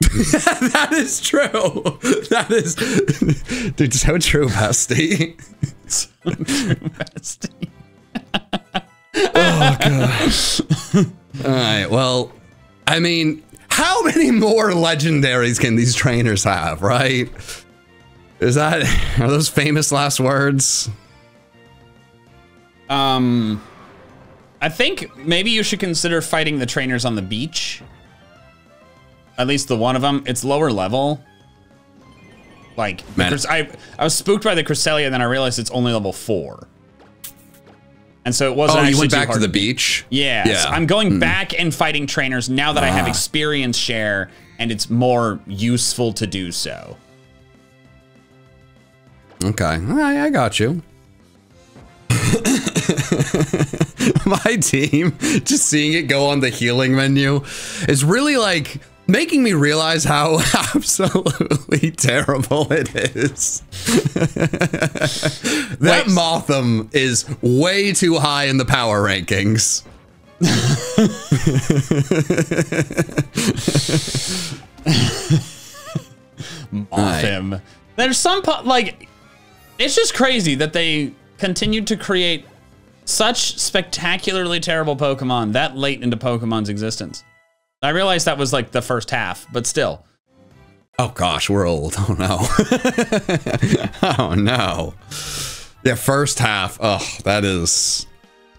that is true. That is, dude. So true, bestie. Oh, All right. Well, I mean, how many more legendaries can these trainers have? Right? Is that are those famous last words? Um, I think maybe you should consider fighting the trainers on the beach. At least the one of them. It's lower level. Like, Man. I I was spooked by the Cresselia, and then I realized it's only level four. And so it wasn't Oh, actually you went back to the beach. Yeah, Yeah. I'm going back and fighting trainers now that I have Ah. experience share, and it's more useful to do so. Okay, I, I got you. My team, just seeing it go on the healing menu, is really like making me realize how absolutely terrible it is. that Wait. Mothim is way too high in the power rankings. Mothim. There's some like it's just crazy that they continued to create such spectacularly terrible Pokemon that late into Pokemon's existence. I realized that was like the first half, but still. Oh gosh, we're old. Oh no. oh no. Yeah, first half. Oh, that is.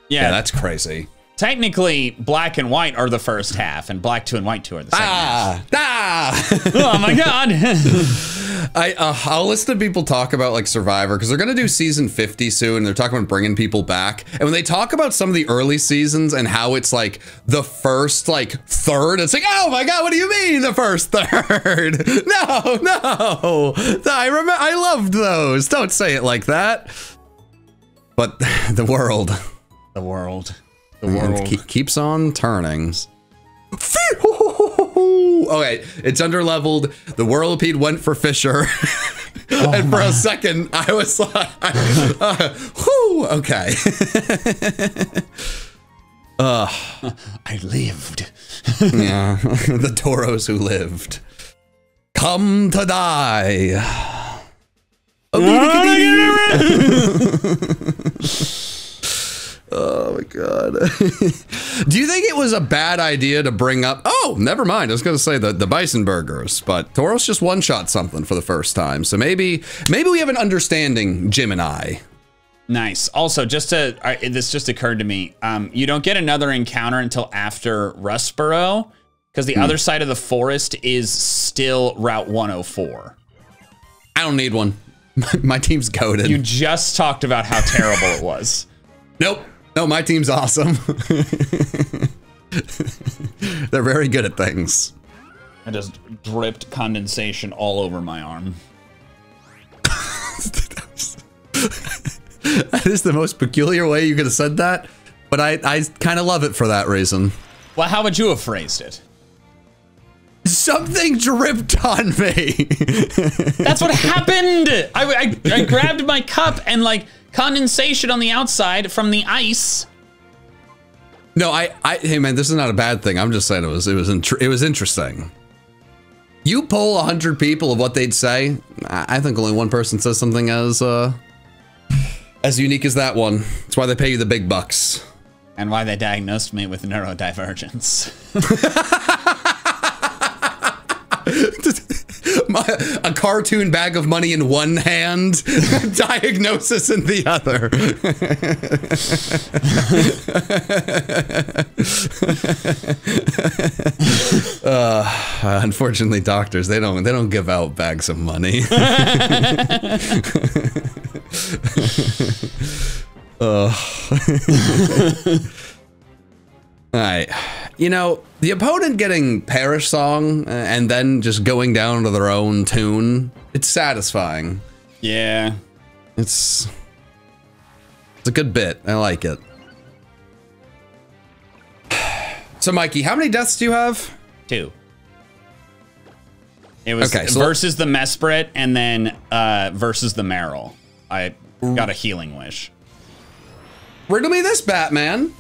Yeah, Yeah, that's crazy. Technically black and white are the first half, and black two and white two are the second half. Ah, ah. Oh my god! I uh, I'll listen to people talk about like Survivor because they're gonna do season 50 soon. They're talking about bringing people back, and when they talk about some of the early seasons and how it's like the first like third, it's like oh my god, what do you mean the first third? No, no, I remember I loved those. Don't say it like that. But the world, the world, the it world. keep, keeps on turning. Okay, it's underleveled. The Whirlipede went for Fissure. and for a second, I was like, uh, whew, okay. uh, I lived. yeah, the Tauros who lived. Come to die. Oh my god. Do you think it was a bad idea to bring up? Oh, never mind. I was going to say the the bison burgers, but Tauros just one shot something for the first time. So maybe maybe we have an understanding, Jim and I. Nice. Also, just to I, this just occurred to me. Um, you don't get another encounter until after Rustboro, because the other side of the forest is still Route 104. I don't need one. My, my team's goaded. You just talked about how terrible it was. nope. No, my team's awesome. They're very good at things. I just dripped condensation all over my arm. That is the most peculiar way you could have said that, but I, I kind of love it for that reason. Well, how would you have phrased it? Something dripped on me. That's what happened. I, I, I grabbed my cup and like condensation on the outside from the ice. no, I, I, hey man, this is not a bad thing. I'm just saying it was, it was, it was interesting. You poll a hundred people of what they'd say. I think only one person says something as, uh, as unique as that one. That's why they pay you the big bucks. And why they diagnosed me with neurodivergence. My, a cartoon bag of money in one hand, diagnosis in the other. uh, unfortunately, doctors they don't they don't give out bags of money. uh. All right. You know, the opponent getting Perish Song uh, and then just going down to their own tune, it's satisfying. yeah. It's it's a good bit. I like it. So, Mikey, how many deaths do you have? Two. It was Okay, so- versus the Mesprit and then uh, versus the Marill. I got a healing wish. Riddle me this, Batman.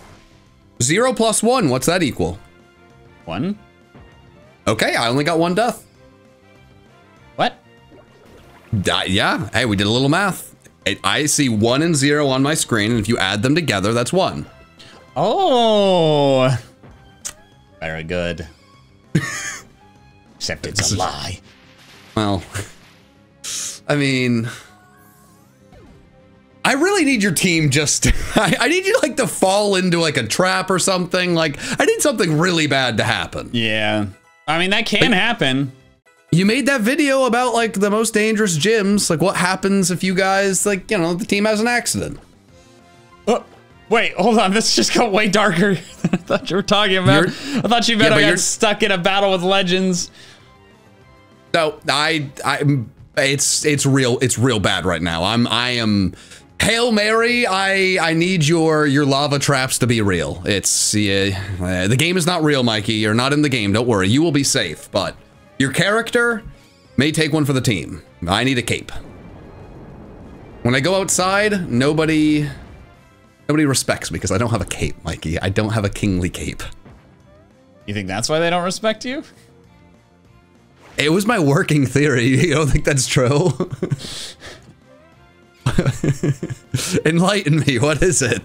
Zero plus one. What's that equal? One? Okay, I only got one death. What? Uh, yeah. Hey, we did a little math. I- I see one and zero on my screen, and if you add them together, that's one. Oh. Very good. Except it's a lie. Well, I mean, I really need your team just, I, I need you like to fall into like a trap or something. Like, I need something really bad to happen. Yeah. I mean, that can happen. You made that video about like the most dangerous gyms. Like, what happens if you guys, like, you know, the team has an accident? Oh, wait, hold on. This just got way darker than I thought you were talking about. You're- I thought you Yeah, meant but I got stuck in a battle with legends. No, I, I, it's, it's real, it's real bad right now. I'm, I am, Hail Mary, I, I need your, your lava traps to be real. It's, yeah, uh, the game is not real, Mikey. You're not in the game. Don't worry. You will be safe, but your character may take one for the team. I need a cape. When I go outside, nobody, nobody respects me because I don't have a cape, Mikey. I don't have a kingly cape. You think that's why they don't respect you? It was my working theory. You don't think that's true? Enlighten me. What is it?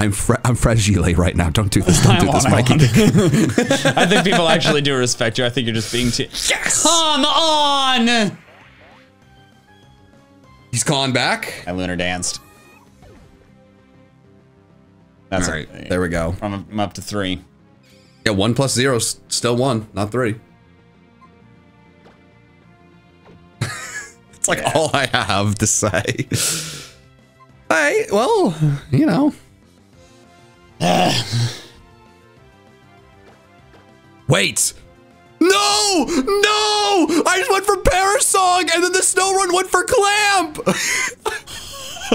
I'm fre I'm fragile right now. Don't do this. Don't do this, I Mikey. I think people actually do respect you. I think you're just being too. yes. Come on! He's gone back. I lunar danced. That's All it. right. There we go. I'm, I'm up to three. Yeah, one plus zero is still one, not three. It's like all I have to say. Hey, well, you know. Wait. No! No! I just went for Perish Song and then the Snorunt went for Clamp!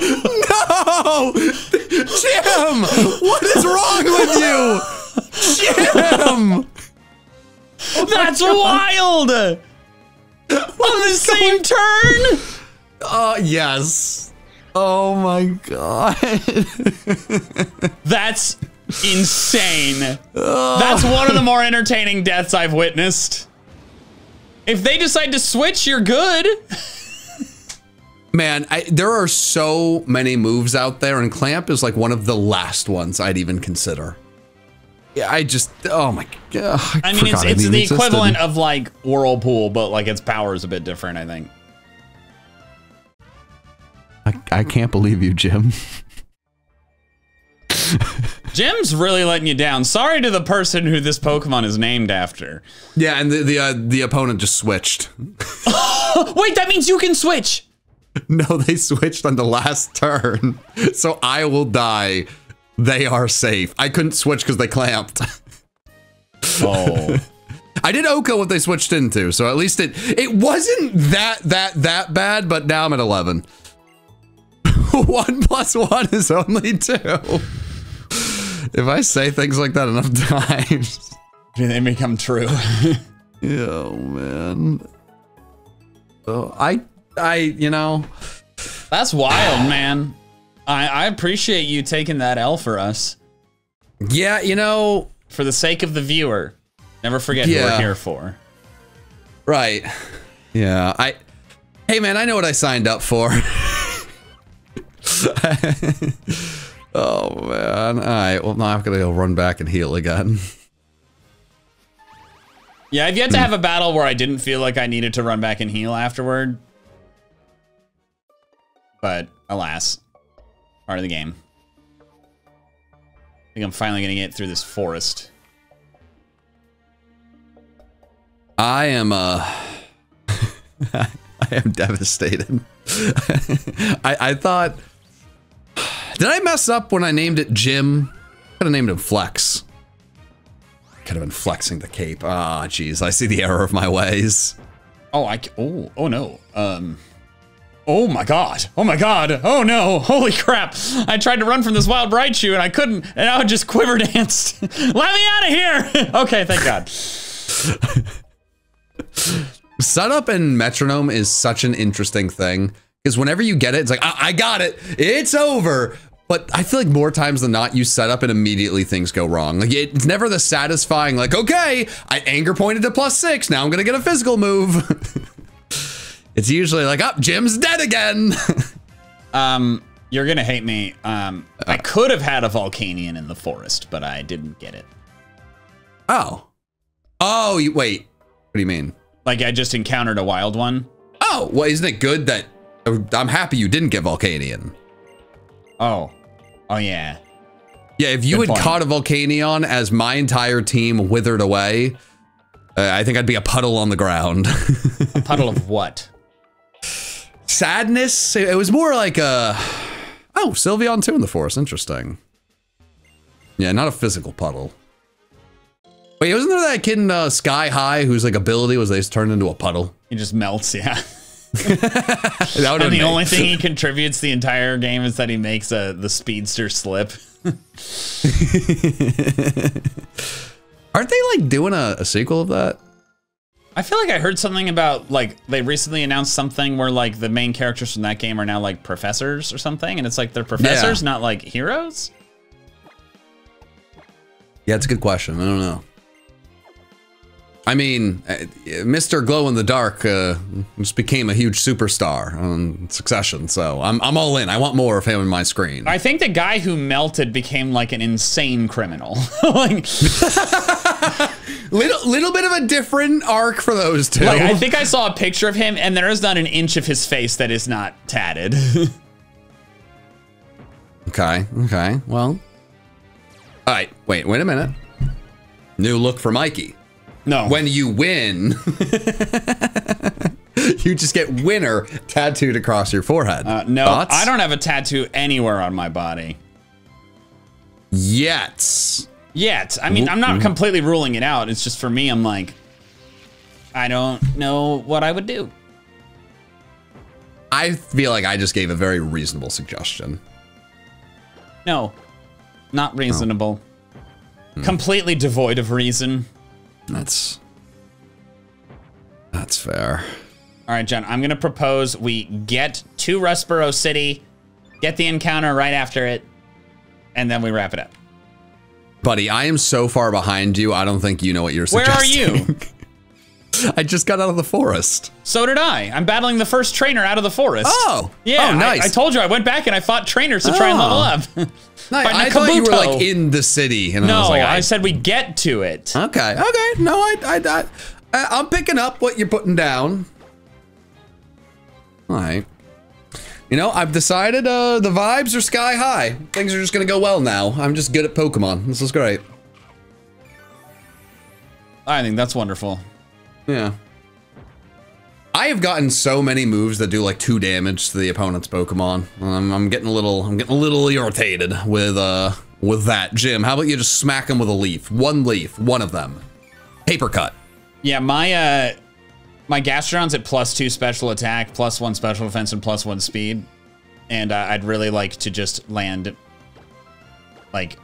no! Jim! What is wrong with you? Jim! That's wild! On the same turn? Uh, yes. Oh my god. That's insane. That's one of the more entertaining deaths I've witnessed. If they decide to switch, you're good. Man, I, there are so many moves out there, and Clamp is like one of the last ones I'd even consider. Yeah, I just, oh my god. I mean, it's, it's the equivalent of like Whirlpool, but like its power is a bit different, I think. I, I can't believe you, Jim. Jim's really letting you down. Sorry to the person who this Pokemon is named after. Yeah, and the the, uh, the opponent just switched. Wait, that means you can switch. No, they switched on the last turn, so I will die. They are safe. I couldn't switch because they clamped. Oh. I did OHKO what they switched into, so at least it it wasn't that that that bad. But now I'm at eleven. one plus one is only two. if I say things like that enough times, they become true. oh man. Oh, I, I, you know, That's wild, man. I, I appreciate you taking that L for us. yeah, you know, For the sake of the viewer, never forget who we're here for. right. Yeah, I, hey man, I know what I signed up for. oh man. All right. Well, now I'm gonna go run back and heal again. Yeah, I've yet to have a battle where I didn't feel like I needed to run back and heal afterward. But alas, part of the game. I think I'm finally gonna get through this forest. I am uh I am devastated. I I thought Did I mess up when I named it Jim? I Could have named him Flex. Could have been flexing the cape. Ah, jeez, I see the error of my ways. Oh, I... Oh, oh no. Um. Oh my god. Oh my god. Oh no. Holy crap. I tried to run from this wild shoe and I couldn't, and I just quiver danced. Let me out of here. okay, thank God. Setup and metronome is such an interesting thing because whenever you get it, it's like, I, I got it, it's over. But I feel like more times than not, you set up and immediately things go wrong. Like it's never the satisfying, like, okay, I anger pointed to plus six, now I'm gonna get a physical move. it's usually like, up, oh, Jim's dead again. Um, you're gonna hate me. Um, I could have had a Volcanion in the forest, but I didn't get it. oh. Oh, you, wait. What do you mean? Like I just encountered a wild one. Oh, well, isn't it good that I'm happy you didn't get Volcanion? Oh. Oh yeah. Yeah, if you Good had point. caught a Volcanion as my entire team withered away, uh, I think I'd be a puddle on the ground. A puddle of what? Sadness? It was more like a. Oh, Sylveon 2 in the forest. Interesting. Yeah, not a physical puddle. Wait, wasn't there that kid in uh, Sky High whose like ability was they just turned into a puddle? He just melts. Yeah. And the only thing he contributes the entire game is that he makes a the speedster slip. Aren't they like doing a, a sequel of that? I feel like I heard something about like they recently announced something where like the main characters from that game are now like professors or something, and it's like they're professors, not like heroes. Yeah, it's a good question. I don't know. I mean, uh, Mr. Glow in the Dark uh, just became a huge superstar on Succession, so I'm I'm all in. I want more of him in my screen. I think the guy who melted became like an insane criminal. like, little little bit of a different arc for those two. like I think I saw a picture of him, and there is not an inch of his face that is not tatted. okay, okay. Well, all right. Wait, wait a minute. New look for Mikey. no, When you win, you just get winner tattooed across your forehead. uh, no, Thoughts? I don't have a tattoo anywhere on my body yet. Yet. I mean, I'm not mm-hmm. completely ruling it out. It's just for me, I'm like, I don't know what I would do. I feel like I just gave a very reasonable suggestion. No, not reasonable. Hmm. Completely devoid of reason. That's that's fair. All right, John, I'm going to propose we get to Rustboro City, get the encounter right after it, and then we wrap it up. Buddy, I am so far behind you. I don't think you know what you're Where are you? I just got out of the forest. So did I. I'm battling the first trainer out of the forest. Oh. Yeah, Oh, nice. I, told you I went back and I fought trainers to try and Oh. level up. Nice. I thought you were like in the city, and I no, was like, I I, said we get to it. okay, okay. No, I, I, I, I, I'm picking up what you're putting down. All right. You know, I've decided uh, the vibes are sky high. Things are just gonna go well now. I'm just good at Pokemon. This is great. I think that's wonderful. Yeah. I have gotten so many moves that do like two damage to the opponent's Pokemon. Um, I'm getting a little, I'm getting a little irritated with uh with that. Jim, how about you just smack him with a leaf? One leaf, one of them. Paper cut. Yeah, my uh my Gastrodon's at plus two special attack, plus one special defense, and plus one speed. And uh, I'd really like to just land like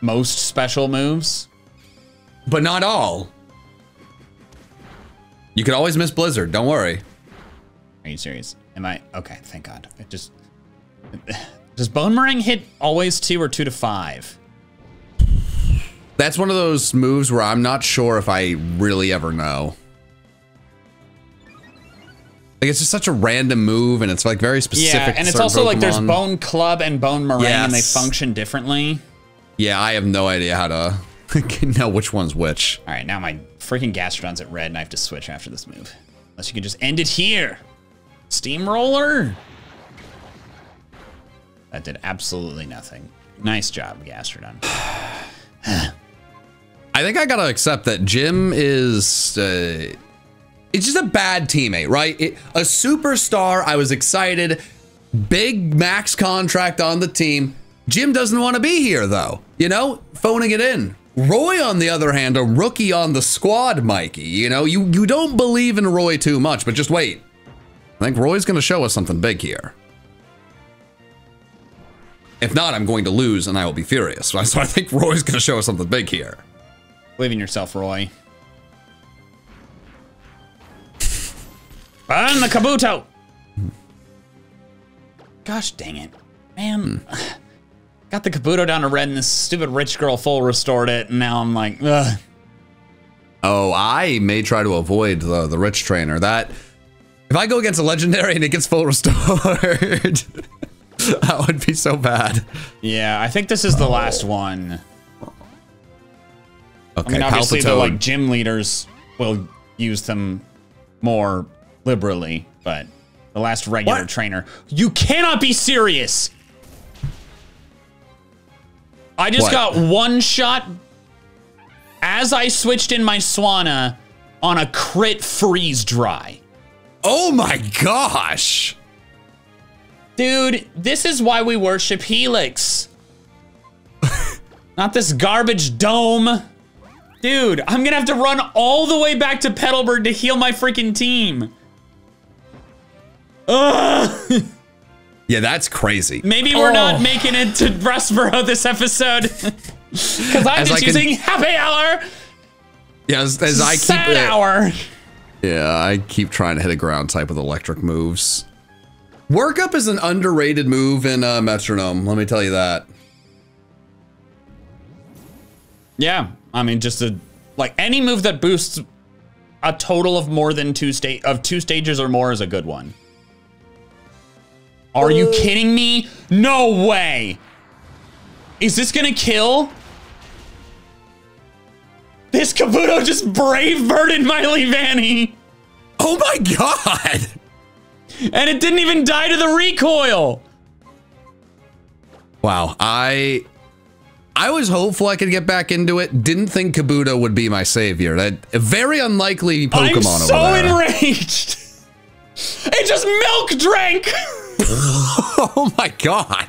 most special moves. But not all. You could always miss Blizzard, don't worry. Are you serious? Am I okay? Thank God. It just does Bonemerang hit always two or two to five? That's one of those moves where I'm not sure if I really ever know. Like it's just such a random move, and it's like very specific. Yeah, and it's also like there's Bone Club and Bonemerang, and they function differently. Yeah, I have no idea how to know which one's which. All right, now my freaking Gastrodon's at red, and I have to switch after this move. Unless you can just end it here. Steamroller. That did absolutely nothing. Nice job, Gastrodon. I think I gotta accept that Jim is. Uh, it's just a bad teammate, right? It, a superstar. I was excited. Big max contract on the team. Jim doesn't want to be here, though. You know, phoning it in. Roy, on the other hand, a rookie on the squad, Mikey. You know, you, you don't believe in Roy too much, but just wait. I think Roy's going to show us something big here. If not, I'm going to lose and I will be furious. So I think Roy's going to show us something big here. Believe in yourself, Roy. Burn the Kabuto! Gosh dang it. Man. Got the Kabuto down to red and this stupid rich girl full restored it, and now I'm like, ugh. Oh, I may try to avoid the, the rich trainer. That if I go against a legendary and it gets full restored, that would be so bad. Yeah, I think this is the last one. Okay, I mean, obviously the like gym leaders will use them more liberally, but the last regular What? trainer, you cannot be serious. I just What? got one shot as I switched in my Swanna on a crit freeze dry. oh my gosh! Dude, this is why we worship Helix. Not this garbage dome. Dude, I'm gonna have to run all the way back to Petalburg to heal my freaking team. Ugh. Yeah, that's crazy. Maybe we're Oh. not making it to Rustboro this episode. Because I'm As just I can- using happy hour, Yeah, as, as I keep sad uh, hour. Yeah, I keep trying to hit a ground type with electric moves. Work up is an underrated move in uh, Metronome. Let me tell you that. Yeah, I mean, just a like any move that boosts a total of more than two state of two stages or more is a good one. Are you uh. kidding me? No way. Is this gonna kill? This Kabuto just brave birded my Vanny, Oh my god! and it didn't even die to the recoil. Wow, I I was hopeful I could get back into it. Didn't think Kabuto would be my savior. That very unlikely Pokemon I'm so over there. enraged. It just milk drank. oh my god!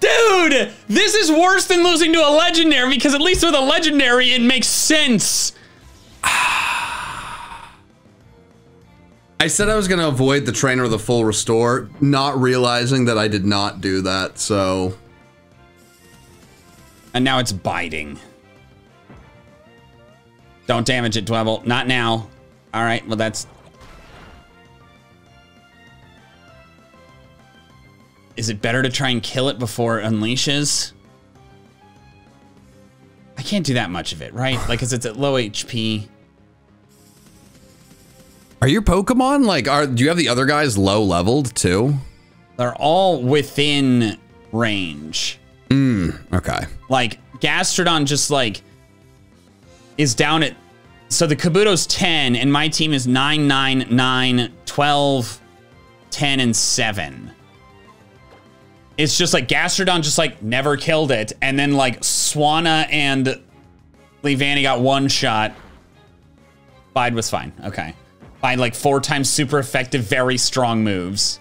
Dude, this is worse than losing to a legendary because at least with a legendary, it makes sense. I said I was gonna avoid the trainer with a full restore, not realizing that I did not do that. So And now it's biting. Don't damage it, Dwebble. Not now. All right, well, that's. Is it better to try and kill it before it unleashes? I can't do that much of it, right? Like, because it's at low HP. Are your Pokemon like are do you have the other guys low leveled too? They're all within range. Mm, okay. like Gastrodon just like is down at so the Kabuto's 10 and my team is 9 9 9 12 10 and 7. It's just like Gastrodon just like never killed it and then like Swanna and Leavanny got one shot. Bide was fine. Okay. Bide like four times super effective very strong moves.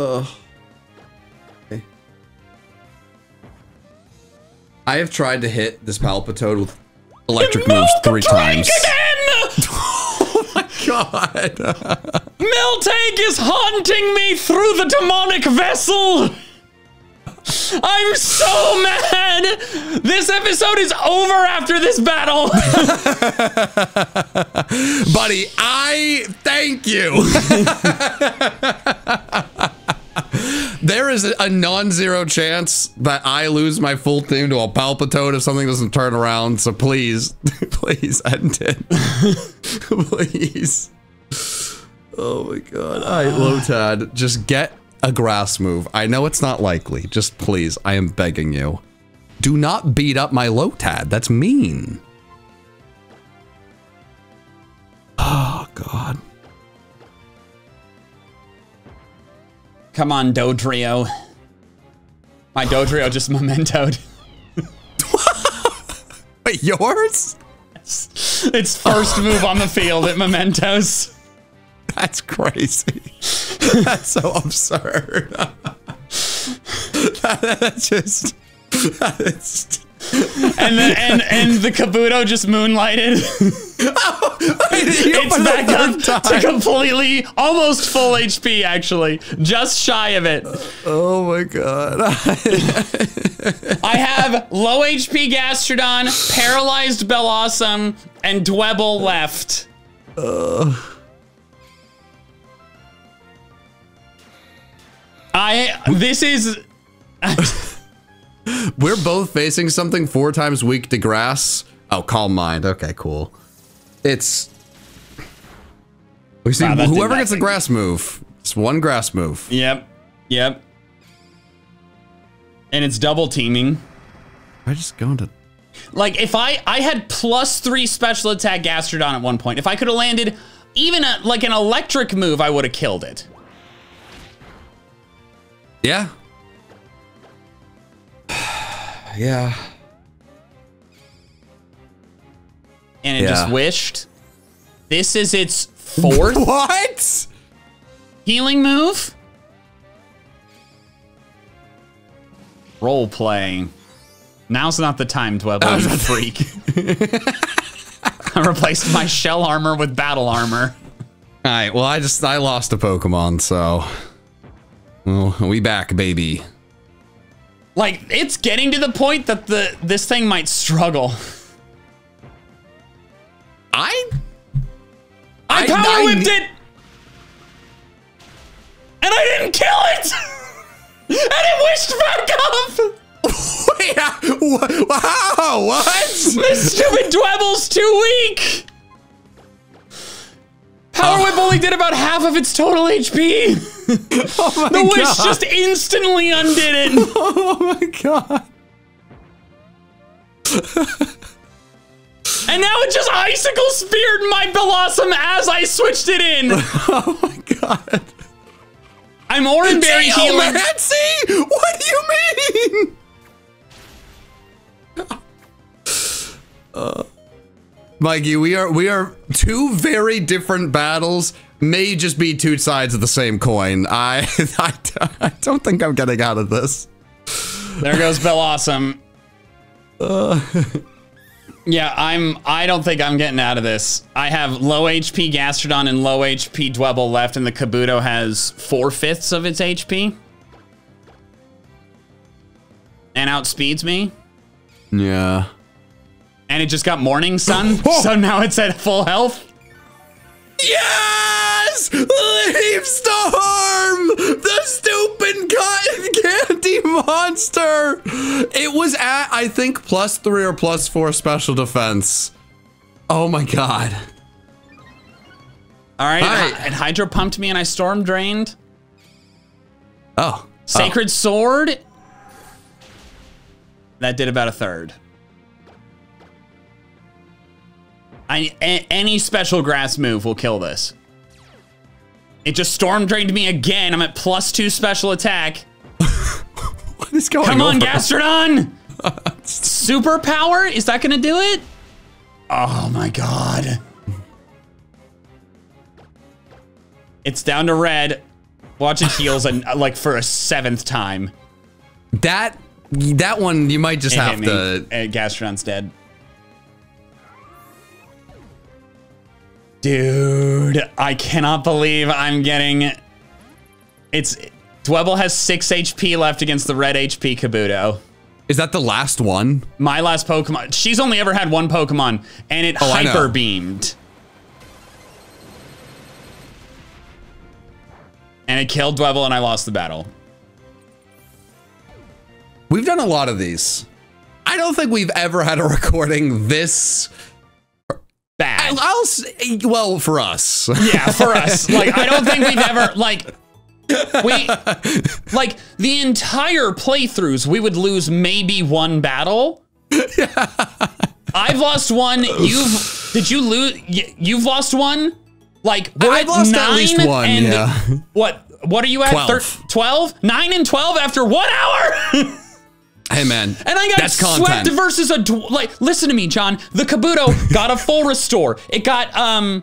Uh, I have tried to hit this Palpitoad with electric moves three times. Again! Oh my god. Miltank is haunting me through the demonic vessel. I'm so mad. This episode is over after this battle. Buddy, I thank you. There is a non-zero chance that I lose my full team to a Palpitoad if something doesn't turn around. So please, please end it. please. Oh my god. All right, Lotad, just get a grass move. I know it's not likely. Just please, I am begging you. Do not beat up my Lotad. That's mean. Oh god. Come on, Dodrio. My Dodrio just mementoed. Wait, yours? Its first oh. move on the field, it mementos. That's crazy. That's so absurd. That's just. That's. And then and and the Kabuto just moonlighted. it's back up to completely almost full HP actually. Just shy of it. Oh my god. I have low HP Gastrodon, paralyzed Bellossom, and Dwebble left. Uh. I this is We're both facing something four times weak to grass. Oh, calm mind. Okay, cool. It's we see Wow, whoever gets the grass move. It's one grass move. Yep. Yep. And it's double teaming. I just go into Like if I I had plus three special attack Gastrodon at one point. If I could have landed even a, like an electric move, I would have killed it. Yeah. Yeah. And it Yeah. just wished. This is its fourth What? healing move. Role playing. Now's not the time, Dwebble, you freak. I replaced my shell armor with battle armor. All right. Well, I just I lost a Pokemon, so well, we back, baby. Like it's getting to the point that the this thing might struggle. I I I- power I- whipped it, and I didn't kill it, and it wished back up. wait. Wow. What? This stupid Dwebble's too weak. Power Whip only did about half of its total HP. Oh my The wish god. just instantly undid it. Oh my god. And now it just icicle speared my Blossom as I switched it in. Oh my god. I'm Oran berry healing. Geomancy? What do you mean? Uh, Mikey, we are we are two very different battles. May just be two sides of the same coin. I I, I don't think I'm getting out of this. There goes Blossom. Uh. Yeah, I'm. I don't think I'm getting out of this. I have low HP Gastrodon and low HP Dwebble left, and the Kabuto has four fifths of its HP, and outspeeds me. Yeah. And it just got Morning Sun, so now it's at full health. Yes! Leaf Storm! The stupid cotton candy monster! It was at, I think, plus three or plus four special defense. Oh my god. All right, Hi. and Hydro pumped me, and I Storm Drained. Oh. oh. Sacred Sword. That did about a third. I, a- any special grass move will kill this. It just storm drained me again. I'm at plus two special attack. What is going on? Come on, over? Gastrodon! Superpower? Is that gonna do it? Oh my god. It's down to red. Watch it heals and like for a seventh time. That, that one, you might just It have to. Uh, Gastrodon's dead. Dude, I cannot believe I'm getting. It's Dwebble has six HP left against the red HP Kabuto. Is that the last one? My last Pokemon. She's only ever had one Pokemon, and it Oh, hyper beamed. And it killed Dwebble, and I lost the battle. We've done a lot of these. I don't think we've ever had a recording this. Bad. I'll say, well, for us. Yeah, for us. Like, I don't think we've ever like we like the entire playthroughs. We would lose maybe one battle. I've lost one. You've did you lose? You've lost one. Like we're I've at lost nine at least one, and yeah. what? What are you at? 12. 12? Nine and twelve after one hour. hey, man. And I got That's swept content. versus a dw- like. Listen to me, John. The Kabuto got a full restore. It got um,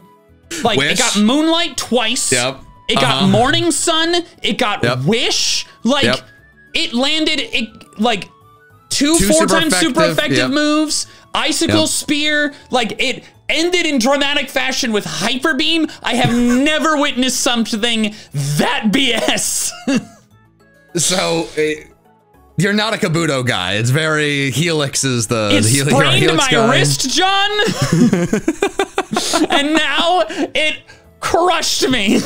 like it got Moonlight twice. Yep. It got Uh-huh. Morning Sun. It got Yep. Wish. Like Yep. it landed it like two, Two four super times super effective, effective yep. moves. Icicle Yep. Spear. Like it ended in dramatic fashion with Hyper Beam. I have never witnessed something that BS. So, uh, you're not a Kabuto guy. It's very Helix is the, It the Hel- sprained Helix my guy. wrist, John. and now it crushed me.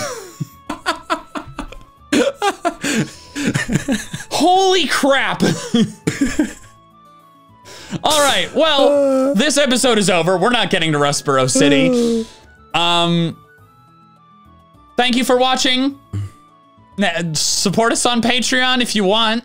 Holy crap. All right. Well, this episode is over. We're not getting to Rustboro City. Um Thank you for watching. Support us on Patreon if you want.